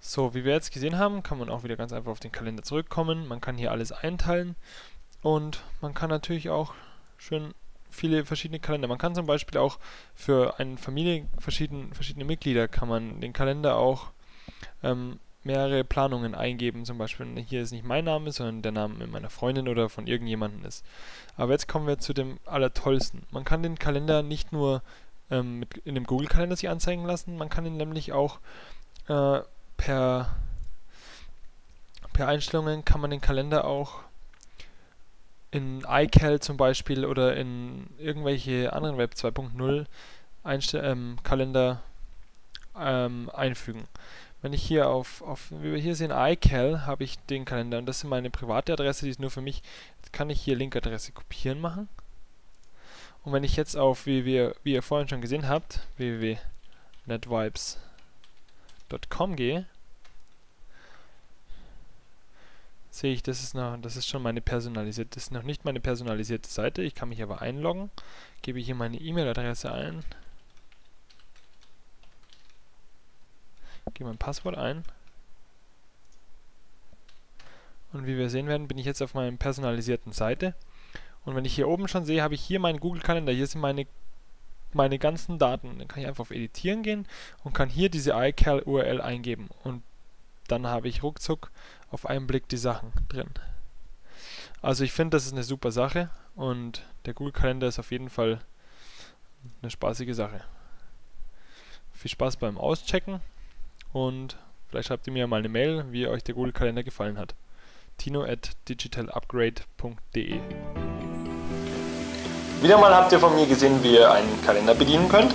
So, wie wir jetzt gesehen haben, kann man auch wieder ganz einfach auf den Kalender zurückkommen. Man kann hier alles einteilen und man kann natürlich auch schön viele verschiedene Kalender. Man kann zum Beispiel auch für eine Familie verschieden, verschiedene Mitglieder kann man den Kalender auch ähm, mehrere Planungen eingeben. Zum Beispiel hier ist nicht mein Name, sondern der Name meiner Freundin oder von irgendjemandem ist. Aber jetzt kommen wir zu dem Allertollsten. Man kann den Kalender nicht nur ähm, mit in dem Google-Kalender sich anzeigen lassen, man kann ihn nämlich auch äh, per, per Einstellungen kann man den Kalender auch in iCal zum Beispiel oder in irgendwelche anderen Web 2.0 ähm, Kalender ähm, einfügen. Wenn ich hier auf, auf wie wir hier sehen, iCal, habe ich den Kalender und das ist meine private Adresse, die ist nur für mich. Jetzt kann ich hier Linkadresse kopieren machen. Und wenn ich jetzt auf, wie, wir, wie ihr vorhin schon gesehen habt, www.netvibes.com gehe, sehe ich, das ist, noch, das ist schon meine personalisierte, das ist noch nicht meine personalisierte Seite. Ich kann mich aber einloggen, gebe hier meine E-Mail-Adresse ein, gebe mein Passwort ein und wie wir sehen werden, bin ich jetzt auf meiner personalisierten Seite. Und wenn ich hier oben schon sehe, habe ich hier meinen Google-Kalender. Hier sind meine, meine ganzen Daten. Dann kann ich einfach auf Editieren gehen und kann hier diese iCal-URL eingeben. Und dann habe ich ruckzuck auf einen Blick die Sachen drin. Also ich finde, das ist eine super Sache und der Google-Kalender ist auf jeden Fall eine spaßige Sache. Viel Spaß beim Auschecken und vielleicht schreibt ihr mir mal eine Mail, wie euch der Google-Kalender gefallen hat. tino at digitalupgrade.de Wieder mal habt ihr von mir gesehen, wie ihr einen Kalender bedienen könnt.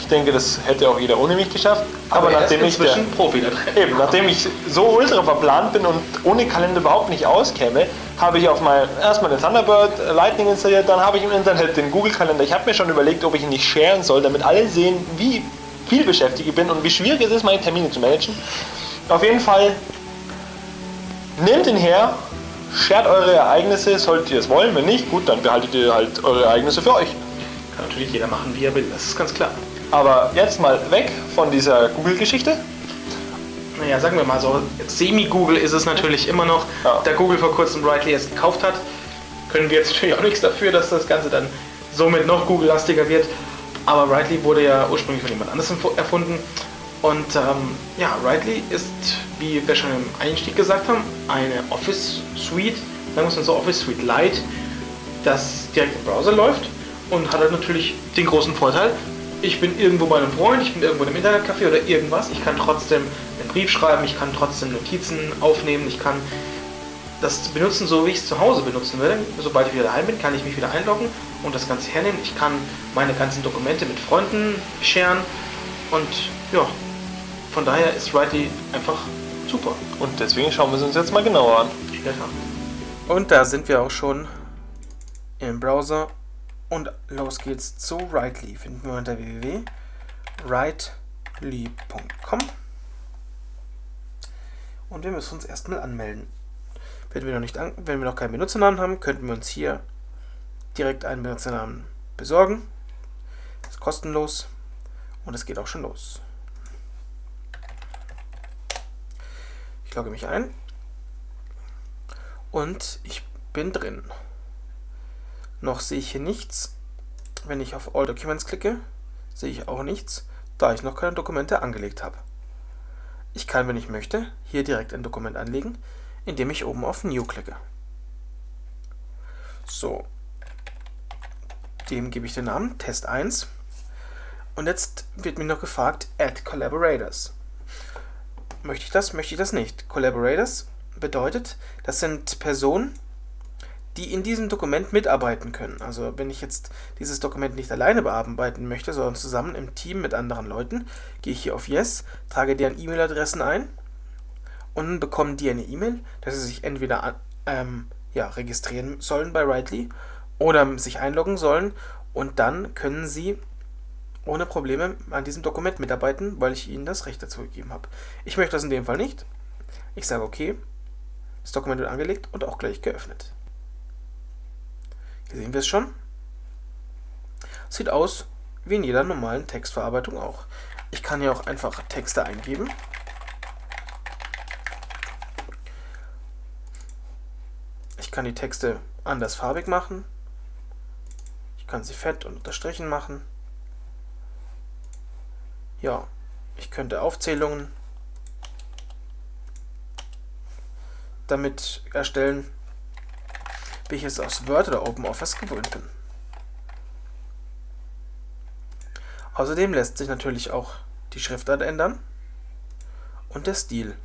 Ich denke, das hätte auch jeder ohne mich geschafft. Aber, er ist nachdem ich der, Profi. Eben, nachdem ich so ultra verplant bin und ohne Kalender überhaupt nicht auskäme, habe ich auf mein, erstmal den Thunderbird Lightning installiert, dann habe ich im Internet den Google-Kalender. Ich habe mir schon überlegt, ob ich ihn nicht sharen soll, damit alle sehen, wie viel beschäftigt ich bin und wie schwierig es ist, meine Termine zu managen. Auf jeden Fall, nehmt ihn her, shared eure Ereignisse, solltet ihr es wollen. Wenn nicht, gut, dann behaltet ihr halt eure Ereignisse für euch. Kann natürlich jeder machen, wie er will, das ist ganz klar. Aber jetzt mal weg von dieser Google-Geschichte. Naja, sagen wir mal so, semi-Google ist es natürlich immer noch. Ja. Da Google vor kurzem Brightly erst gekauft hat, können wir jetzt natürlich auch nichts dafür, dass das Ganze dann somit noch Google-lastiger wird. Aber Brightly wurde ja ursprünglich von jemand anderes empf- erfunden. Und ähm, ja, Rightly ist, wie wir schon im Einstieg gesagt haben, eine Office Suite, sagen wir es so, Office Suite Lite, das direkt im Browser läuft und hat halt natürlich den großen Vorteil, ich bin irgendwo bei einem Freund, ich bin irgendwo im Internetcafé oder irgendwas, ich kann trotzdem einen Brief schreiben, ich kann trotzdem Notizen aufnehmen, ich kann das benutzen, so wie ich es zu Hause benutzen will. Sobald ich wieder daheim bin, kann ich mich wieder einloggen und das Ganze hernehmen. Ich kann meine ganzen Dokumente mit Freunden sharen und ja, von daher ist Rightly einfach super. Und deswegen schauen wir es uns jetzt mal genauer an. Tat. Und da sind wir auch schon im Browser. Und los geht's zu Rightly. Finden wir unter www.rightly.com. Und wir müssen uns erstmal anmelden. Wenn wir, noch nicht an, wenn wir noch keinen Benutzernamen haben, könnten wir uns hier direkt einen Benutzernamen besorgen. Das ist kostenlos und es geht auch schon los. Ich logge mich ein und ich bin drin. Noch sehe ich hier nichts. Wenn ich auf All Documents klicke, sehe ich auch nichts, da ich noch keine Dokumente angelegt habe. Ich kann, wenn ich möchte, hier direkt ein Dokument anlegen, indem ich oben auf New klicke. So, dem gebe ich den Namen Test 1 und jetzt wird mir noch gefragt Add Collaborators. Möchte ich das? Möchte ich das nicht? Collaborators bedeutet, das sind Personen, die in diesem Dokument mitarbeiten können. Also wenn ich jetzt dieses Dokument nicht alleine bearbeiten möchte, sondern zusammen im Team mit anderen Leuten, gehe ich hier auf Yes, trage deren E-Mail-Adressen ein und bekommen die eine E-Mail, dass sie sich entweder ähm, ja, registrieren sollen bei Rightly oder sich einloggen sollen und dann können sie ohne Probleme an diesem Dokument mitarbeiten, weil ich ihnen das Recht dazu gegeben habe. Ich möchte das in dem Fall nicht. Ich sage okay, das Dokument wird angelegt und auch gleich geöffnet. Hier sehen wir es schon. Sieht aus wie in jeder normalen Textverarbeitung auch. Ich kann hier auch einfach Texte eingeben. Ich kann die Texte andersfarbig machen. kann sie fett und unterstrichen machen. Ja, ich könnte Aufzählungen damit erstellen, wie ich es aus Word oder OpenOffice gewöhnt bin. Außerdem lässt sich natürlich auch die Schriftart ändern und der Stil.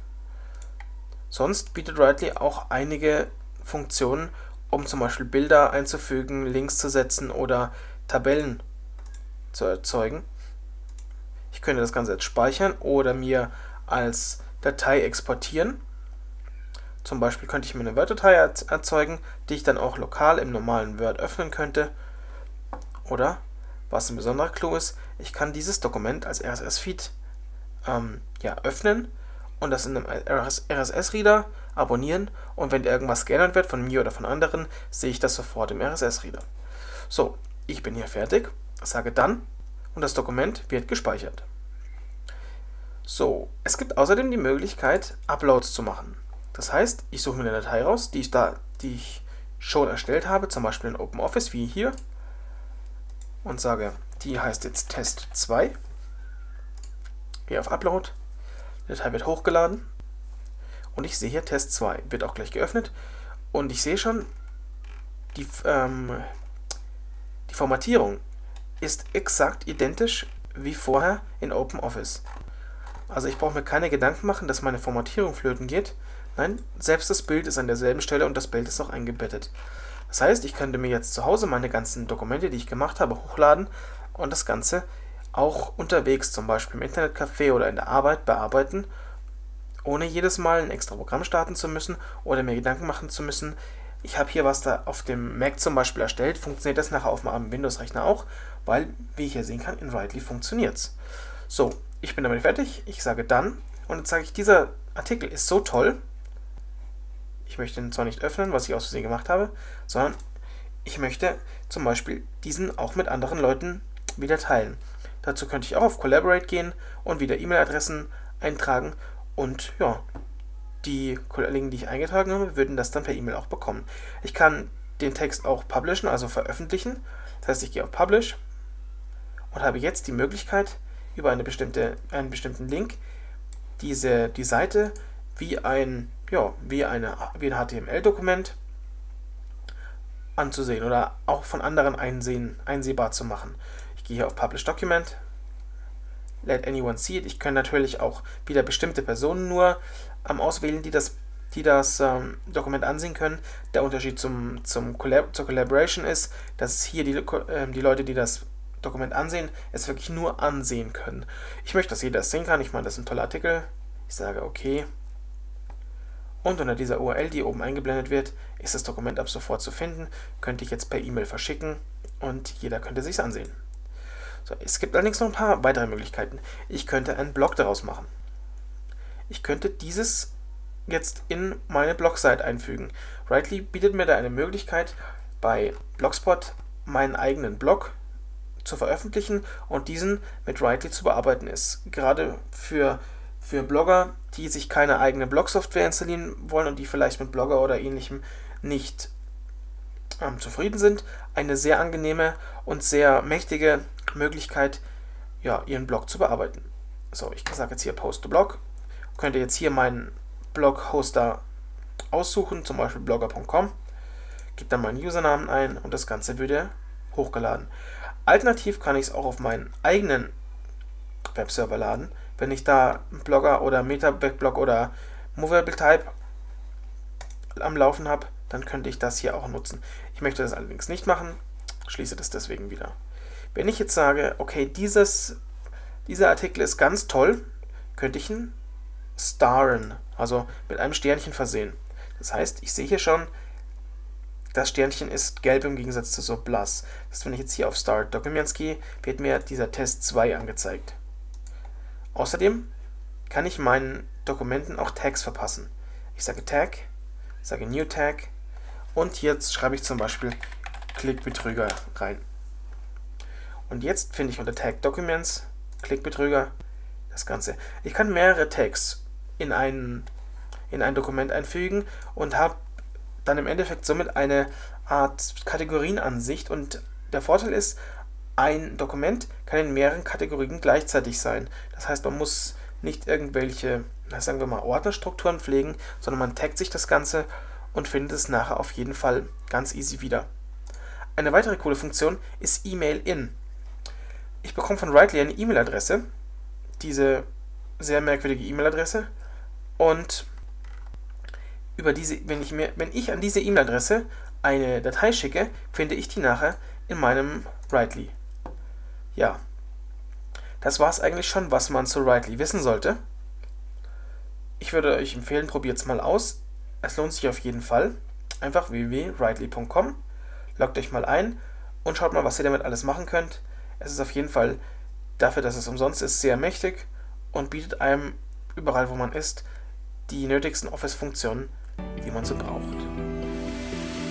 Sonst bietet Writely auch einige Funktionen, um zum Beispiel Bilder einzufügen, Links zu setzen oder Tabellen zu erzeugen. Ich könnte das Ganze jetzt speichern oder mir als Datei exportieren. Zum Beispiel könnte ich mir eine Word-Datei erzeugen, die ich dann auch lokal im normalen Word öffnen könnte. Oder, was ein besonderer Clou ist, ich kann dieses Dokument als RSS-Feed ähm, ja, öffnen und das in einem RSS-Reader abonnieren und wenn irgendwas geändert wird von mir oder von anderen, sehe ich das sofort im RSS-Reader. So, ich bin hier fertig, sage dann und das Dokument wird gespeichert. So, es gibt außerdem die Möglichkeit, Uploads zu machen. Das heißt, ich suche mir eine Datei raus, die ich, da, die ich schon erstellt habe, zum Beispiel in OpenOffice, wie hier, und sage, die heißt jetzt Test 2. Gehe auf Upload, die Datei wird hochgeladen und ich sehe hier Test 2, wird auch gleich geöffnet und ich sehe schon, die, ähm, die Formatierung ist exakt identisch wie vorher in OpenOffice. Also ich brauche mir keine Gedanken machen, dass meine Formatierung flöten geht. Nein, selbst das Bild ist an derselben Stelle und das Bild ist auch eingebettet. Das heißt, ich könnte mir jetzt zu Hause meine ganzen Dokumente, die ich gemacht habe, hochladen und das Ganze auch unterwegs, zum Beispiel im Internetcafé oder in der Arbeit, bearbeiten, ohne jedes Mal ein extra Programm starten zu müssen oder mir Gedanken machen zu müssen. Ich habe hier was da auf dem Mac zum Beispiel erstellt, funktioniert das nachher auf meinem Windows-Rechner auch, weil, wie ich hier sehen kann, in Writely funktioniert es. So, ich bin damit fertig, ich sage dann und jetzt sage ich, dieser Artikel ist so toll, ich möchte ihn zwar nicht öffnen, was ich aus Versehen gemacht habe, sondern ich möchte zum Beispiel diesen auch mit anderen Leuten wieder teilen. Dazu könnte ich auch auf Collaborate gehen und wieder E-Mail-Adressen eintragen und ja, die Kollegen, die ich eingetragen habe, würden das dann per E-Mail auch bekommen. Ich kann den Text auch publishen, also veröffentlichen. Das heißt, ich gehe auf Publish und habe jetzt die Möglichkeit, über eine bestimmte, einen bestimmten Link diese, die Seite wie ein, ja, wie eine, wie ein HTML-Dokument anzusehen oder auch von anderen einsehen, einsehbar zu machen. Ich gehe hier auf Publish Document, Let Anyone See It. Ich kann natürlich auch wieder bestimmte Personen nur ähm, auswählen, die das, die das ähm, Dokument ansehen können. Der Unterschied zum, zum Collab zur Collaboration ist, dass hier die, äh, die Leute, die das Dokument ansehen, es wirklich nur ansehen können. Ich möchte, dass jeder es sehen kann. Ich meine, das ist ein toller Artikel. Ich sage OK. Und unter dieser URL, die oben eingeblendet wird, ist das Dokument ab sofort zu finden. Könnte ich jetzt per E-Mail verschicken und jeder könnte sich ansehen. So, es gibt allerdings noch ein paar weitere Möglichkeiten. Ich könnte einen Blog daraus machen. Ich könnte dieses jetzt in meine Blogseite einfügen. Rightly bietet mir da eine Möglichkeit, bei Blogspot meinen eigenen Blog zu veröffentlichen und diesen mit Rightly zu bearbeiten ist. Gerade für, für Blogger, die sich keine eigene Blogsoftware installieren wollen und die vielleicht mit Blogger oder ähnlichem nicht ähm, zufrieden sind, eine sehr angenehme und sehr mächtige Möglichkeit, ja, Ihren Blog zu bearbeiten. So, ich sage jetzt hier Post to Blog. Könnt ihr jetzt hier meinen Blog-Hoster aussuchen, zum Beispiel blogger.com. Gebt dann meinen Usernamen ein und das Ganze würde hochgeladen. Alternativ kann ich es auch auf meinen eigenen Webserver laden. Wenn ich da einen Blogger oder Meta-Backblog oder Movable Type am Laufen habe, dann könnte ich das hier auch nutzen. Ich möchte das allerdings nicht machen, schließe das deswegen wieder. Wenn ich jetzt sage, okay, dieses, dieser Artikel ist ganz toll, könnte ich ihn starren, also mit einem Sternchen versehen. Das heißt, ich sehe hier schon, das Sternchen ist gelb im Gegensatz zu so blass. Das heißt, wenn ich jetzt hier auf Start Documents gehe, wird mir dieser Test 2 angezeigt. Außerdem kann ich meinen Dokumenten auch Tags verpassen. Ich sage Tag, sage New Tag und jetzt schreibe ich zum Beispiel Klickbetrüger rein. Und jetzt finde ich unter Tag Documents, Klickbetrüger, das Ganze. Ich kann mehrere Tags in ein, in ein Dokument einfügen und habe dann im Endeffekt somit eine Art Kategorienansicht und der Vorteil ist, ein Dokument kann in mehreren Kategorien gleichzeitig sein. Das heißt, man muss nicht irgendwelche, sagen wir mal, Ordnerstrukturen pflegen, sondern man taggt sich das Ganze und findet es nachher auf jeden Fall ganz easy wieder. Eine weitere coole Funktion ist E-Mail in. Ich bekomme von Rightly eine E-Mail-Adresse, diese sehr merkwürdige E-Mail-Adresse und über diese, wenn ich, mir, wenn ich an diese E-Mail-Adresse eine Datei schicke, finde ich die nachher in meinem Rightly. Ja, das war es eigentlich schon, was man zu Rightly wissen sollte. Ich würde euch empfehlen, probiert es mal aus. Es lohnt sich auf jeden Fall. Einfach www.rightly.com, loggt euch mal ein und schaut mal, was ihr damit alles machen könnt. Es ist auf jeden Fall dafür, dass es umsonst ist, sehr mächtig und bietet einem überall, wo man ist, die nötigsten Office-Funktionen, die man so braucht.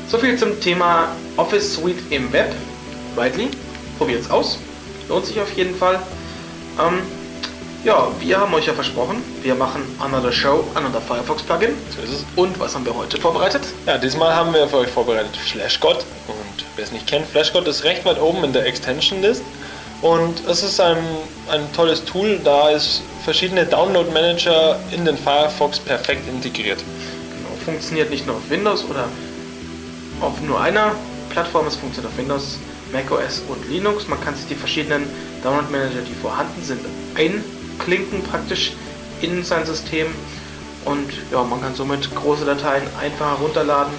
Soviel zum Thema Office Suite im Web. Rightly, probiert's aus. Lohnt sich auf jeden Fall. Ähm, ja, wir haben euch ja versprochen, wir machen Another Show, Another Firefox Plugin. So ist es. Und was haben wir heute vorbereitet? Ja, diesmal haben wir für euch vorbereitet FlashGod. Und wer es nicht kennt, FlashGod ist recht weit oben in der Extension List. Und es ist ein, ein tolles Tool, da es verschiedene Download Manager in den Firefox perfekt integriert. Funktioniert nicht nur auf Windows oder auf nur einer Plattform, es funktioniert auf Windows, macOS und Linux. Man kann sich die verschiedenen Download Manager, die vorhanden sind, einklinken praktisch in sein System und ja, man kann somit große Dateien einfach herunterladen.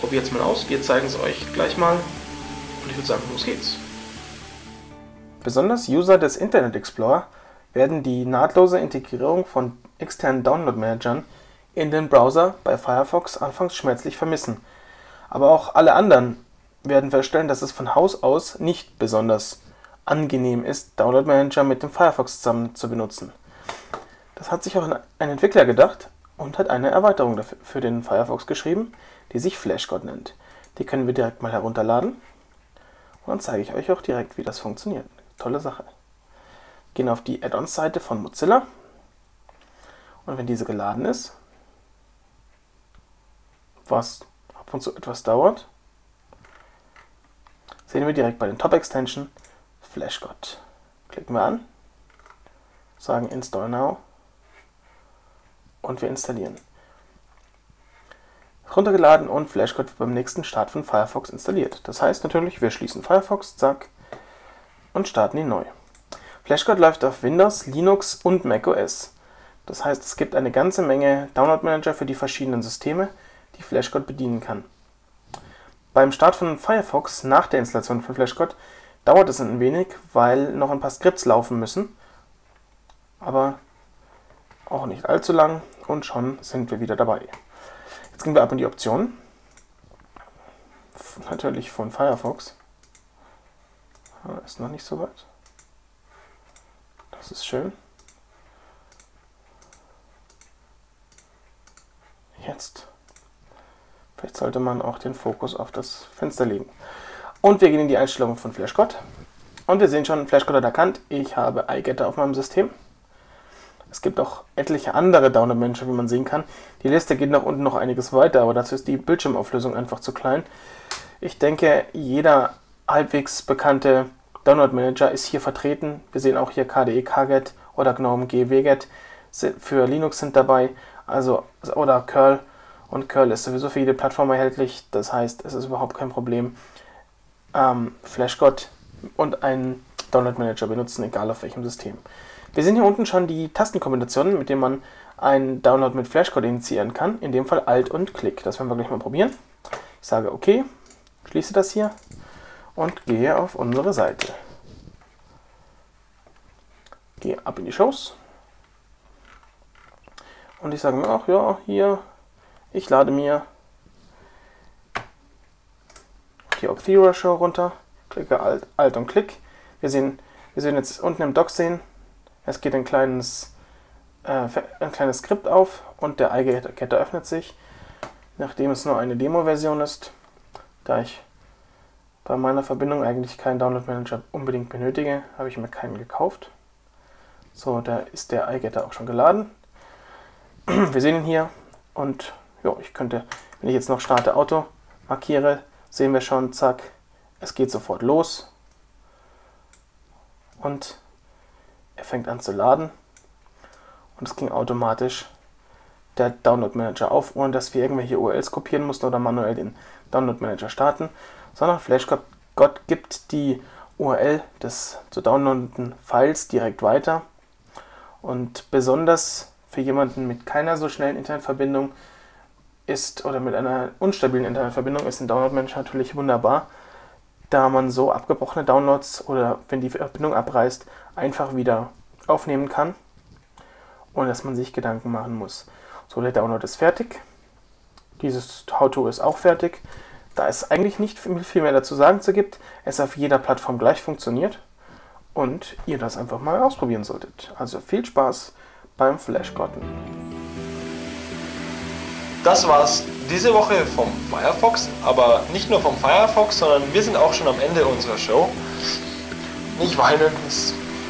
Probiert es mal aus, wir zeigen es euch gleich mal und ich würde sagen, los geht's. Besonders User des Internet Explorer werden die nahtlose Integrierung von externen Download-Managern in den Browser bei Firefox anfangs schmerzlich vermissen. Aber auch alle anderen werden feststellen, dass es von Haus aus nicht besonders angenehm ist, Download Manager mit dem Firefox zusammen zu benutzen. Das hat sich auch ein Entwickler gedacht und hat eine Erweiterung dafür, für den Firefox geschrieben, die sich FlashGod nennt. Die können wir direkt mal herunterladen und dann zeige ich euch auch direkt, wie das funktioniert. Tolle Sache. Gehen auf die Add-ons-Seite von Mozilla und wenn diese geladen ist, was ab und zu etwas dauert, sehen wir direkt bei den Top-Extension FlashGod. Klicken wir an, sagen Install Now und wir installieren. Runtergeladen und FlashGod wird beim nächsten Start von Firefox installiert. Das heißt natürlich, wir schließen Firefox, zack, und starten ihn neu. FlashGod läuft auf Windows, Linux und macOS. Das heißt, es gibt eine ganze Menge Download Manager für die verschiedenen Systeme, die FlashGod bedienen kann. Beim Start von Firefox nach der Installation von FlashGod dauert es ein wenig, weil noch ein paar Skripts laufen müssen. Aber auch nicht allzu lang und schon sind wir wieder dabei. Jetzt gehen wir ab in die Optionen. Natürlich von Firefox. Ist noch nicht so weit. Das ist schön. Jetzt. Vielleicht sollte man auch den Fokus auf das Fenster legen. Und wir gehen in die Einstellungen von FlashGod. Und wir sehen schon, FlashGod hat erkannt, ich habe iGetter auf meinem System. Es gibt auch etliche andere Download-Manager, wie man sehen kann. Die Liste geht nach unten noch einiges weiter, aber dazu ist die Bildschirmauflösung einfach zu klein. Ich denke, jeder halbwegs bekannte Download-Manager ist hier vertreten. Wir sehen auch hier KDE KGET oder GNOME GWGET für Linux sind dabei, also oder Curl. Und Curl ist sowieso für jede Plattform erhältlich. Das heißt, es ist überhaupt kein Problem, ähm, FlashGod und einen Download Manager benutzen, egal auf welchem System. Wir sehen hier unten schon die Tastenkombinationen, mit denen man einen Download mit FlashCode initiieren kann. In dem Fall Alt und Klick. Das werden wir gleich mal probieren. Ich sage OK, schließe das hier und gehe auf unsere Seite. Gehe ab in die Shows. Und ich sage mir auch, ja, hier, ich lade mir die Opthera Show runter, klicke Alt, Alt und Klick. Wir sehen, wir sehen jetzt unten im Dock sehen, es geht ein kleines, äh, ein kleines Skript auf und der iGetter öffnet sich, nachdem es nur eine Demo-Version ist, da ich bei meiner Verbindung eigentlich keinen Download Manager unbedingt benötige, habe ich mir keinen gekauft. So, da ist der iGetter auch schon geladen. Wir sehen ihn hier und ja, ich könnte, wenn ich jetzt noch starte Auto markiere, sehen wir schon, zack, Es geht sofort los. Und er fängt an zu laden. Und es ging automatisch der Download Manager auf, ohne dass wir irgendwelche URLs kopieren mussten oder manuell den Download Manager starten, sondern FlashGod gibt die URL des zu downloadenden Files direkt weiter. Und besonders für jemanden mit keiner so schnellen Internetverbindung ist oder mit einer unstabilen Internetverbindung ist ein Download Manager natürlich wunderbar, da man so abgebrochene Downloads oder wenn die Verbindung abreißt, einfach wieder aufnehmen kann, ohne dass man sich Gedanken machen muss. So, der Download ist fertig. Dieses How-To ist auch fertig. Da es eigentlich nicht viel mehr dazu sagen zu gibt, es auf jeder Plattform gleich funktioniert und ihr das einfach mal ausprobieren solltet. Also viel Spaß beim Flash Cotton. Das war's diese Woche vom Firefox, aber nicht nur vom Firefox, sondern wir sind auch schon am Ende unserer Show. Nicht weinen,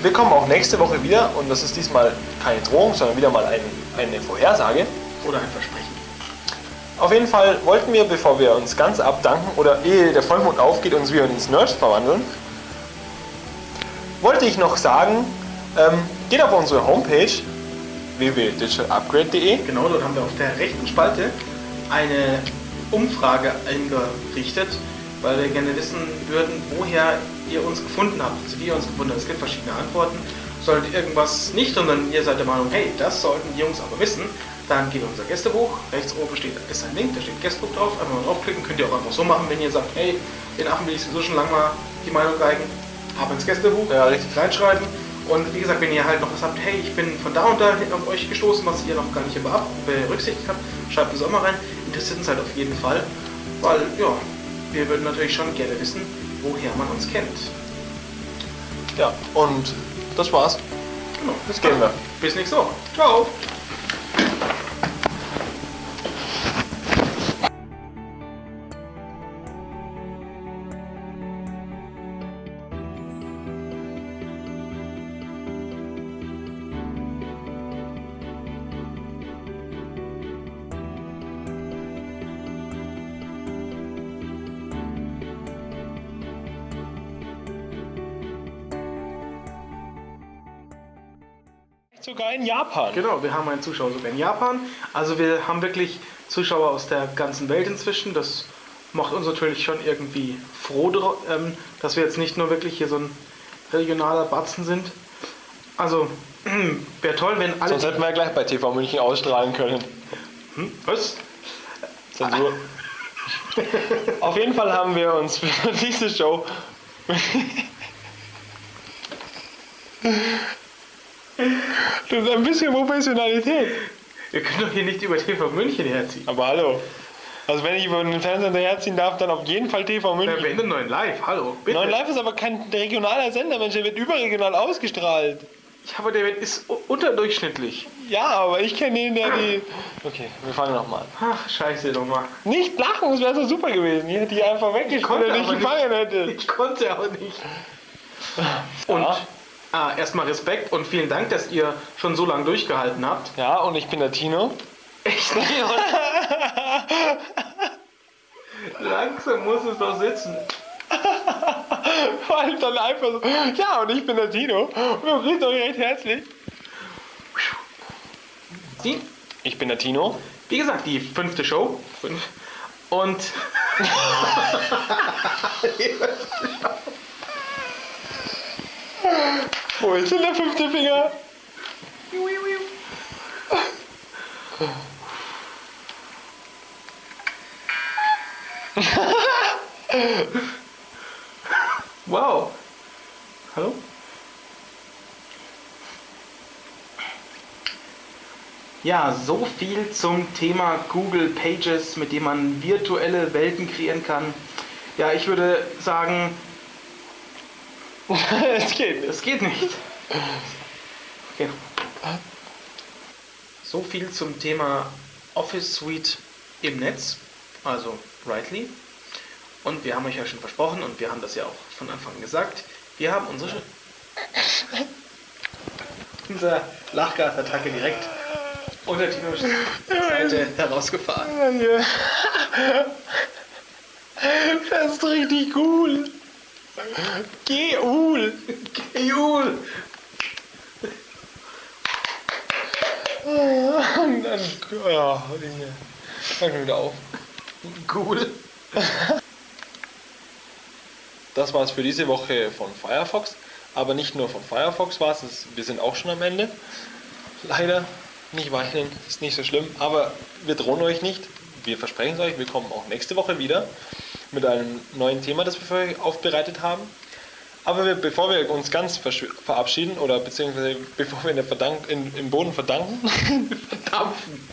wir kommen auch nächste Woche wieder und das ist diesmal keine Drohung, sondern wieder mal ein, eine Vorhersage. Oder ein Versprechen. Auf jeden Fall wollten wir, bevor wir uns ganz abdanken oder ehe der Vollmond aufgeht, uns wieder ins Nerds verwandeln, wollte ich noch sagen, ähm, geht auf unsere Homepage www.digitalupgrade.de Genau, dort haben wir auf der rechten Spalte eine Umfrage eingerichtet, weil wir gerne wissen würden, woher ihr uns gefunden habt, also wie ihr uns gefunden habt. Es gibt verschiedene Antworten. Sollte irgendwas nicht und dann ihr seid der Meinung, hey, das sollten die Jungs aber wissen, dann geht unser Gästebuch. Rechts oben steht, ist ein Link, da steht Gästebuch drauf. Einfach mal draufklicken, könnt ihr auch einfach so machen, wenn ihr sagt, hey, den Affen will ich sowieso schon lange mal die Meinung geigen. Ab ins Gästebuch, Ja, richtig. reinschreiben. Und wie gesagt, wenn ihr halt noch was habt, hey, ich bin von da und da auf euch gestoßen, was ihr noch gar nicht berücksichtigt habt, schreibt es auch mal rein. Interessiert uns halt auf jeden Fall, weil, ja, wir würden natürlich schon gerne wissen, woher man uns kennt. Ja, und das war's. Genau, Jetzt gehen wir. Bis nächste Woche. Ciao! Sogar in Japan. Genau, wir haben einen Zuschauer sogar in Japan. Also wir haben wirklich Zuschauer aus der ganzen Welt inzwischen. Das macht uns natürlich schon irgendwie froh, ähm, dass wir jetzt nicht nur wirklich hier so ein regionaler Batzen sind. Also wäre toll, wenn alle... Sonst hätten wir ja gleich bei TV München ausstrahlen können. Hm? Was? Zensur. Auf jeden Fall haben wir uns für diese Show. Das ist ein bisschen Professionalität. Wir können doch hier nicht über TV München herziehen. Aber hallo. Also wenn ich über den Fernseher hinterherziehen darf, dann auf jeden Fall TV Wir München. wenden neuen Live, hallo, bitte. 9 Live ist aber kein regionaler Sender, Mensch, der wird überregional ausgestrahlt. Ja, aber der ist unterdurchschnittlich. Ja, aber ich kenne den, der die. Okay, wir fangen nochmal an. Ach, scheiße nochmal. Nicht lachen, das wäre so super gewesen. Ich hätte die einfach konnte wenn nicht. gefangen hätte. Ich konnte auch nicht. Und Ja. Ah, erstmal Respekt und vielen Dank, dass ihr schon so lange durchgehalten habt. Ja, und ich bin der Tino. Echt? Langsam muss es doch sitzen. Vor allem dann einfach so. Ja, und ich bin der Tino. Und wir grüßen euch recht herzlich. Die, Ich bin der Tino. wie gesagt, die fünfte Show. Und Wo ist denn der fünfte Finger? wow. Hallo? Ja, so viel zum Thema Google Pages, mit dem man virtuelle Welten kreieren kann. Ja, ich würde sagen, es geht. es geht nicht. Okay. So viel zum Thema Office Suite im Netz, also Rightly. Und wir haben euch ja schon versprochen und wir haben das ja auch von Anfang an gesagt, wir haben unsere unsere Lachgasattacke direkt unter Tinos Seite herausgefahren. Das ist richtig cool. Geul. Geul. Und dann, ja, schon wieder auf. Cool. Das war es für diese Woche von Firefox. Aber nicht nur von Firefox war es, es- wir sind auch schon am Ende. Leider, nicht weinen, ist nicht so schlimm. Aber wir drohen euch nicht. Wir versprechen es euch, wir kommen auch nächste Woche wieder mit einem neuen Thema, das wir für euch aufbereitet haben. Aber wir, bevor wir uns ganz verabschieden oder beziehungsweise bevor wir in der Verdank in, im Boden verdanken, Verdampfen.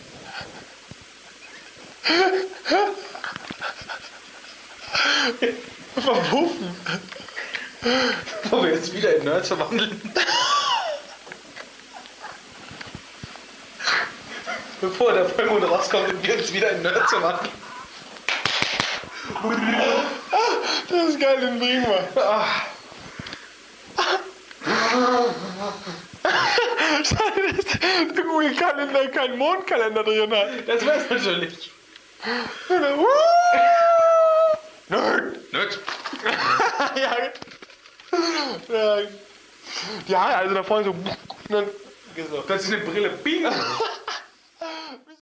verpuffen, Bevor wir jetzt wieder in Nerds verwandeln. Bevor der Vollmond rauskommt und wir uns wieder in Nerds verwandeln. Das ist geil, den bringen wir. Schade, dass der Google-Kalender keinen Mondkalender drin hat. Das wär's natürlich. Nerd. Nerds. ja. ja. Ja, also da vorne so. Das ist eine Brille. Bing.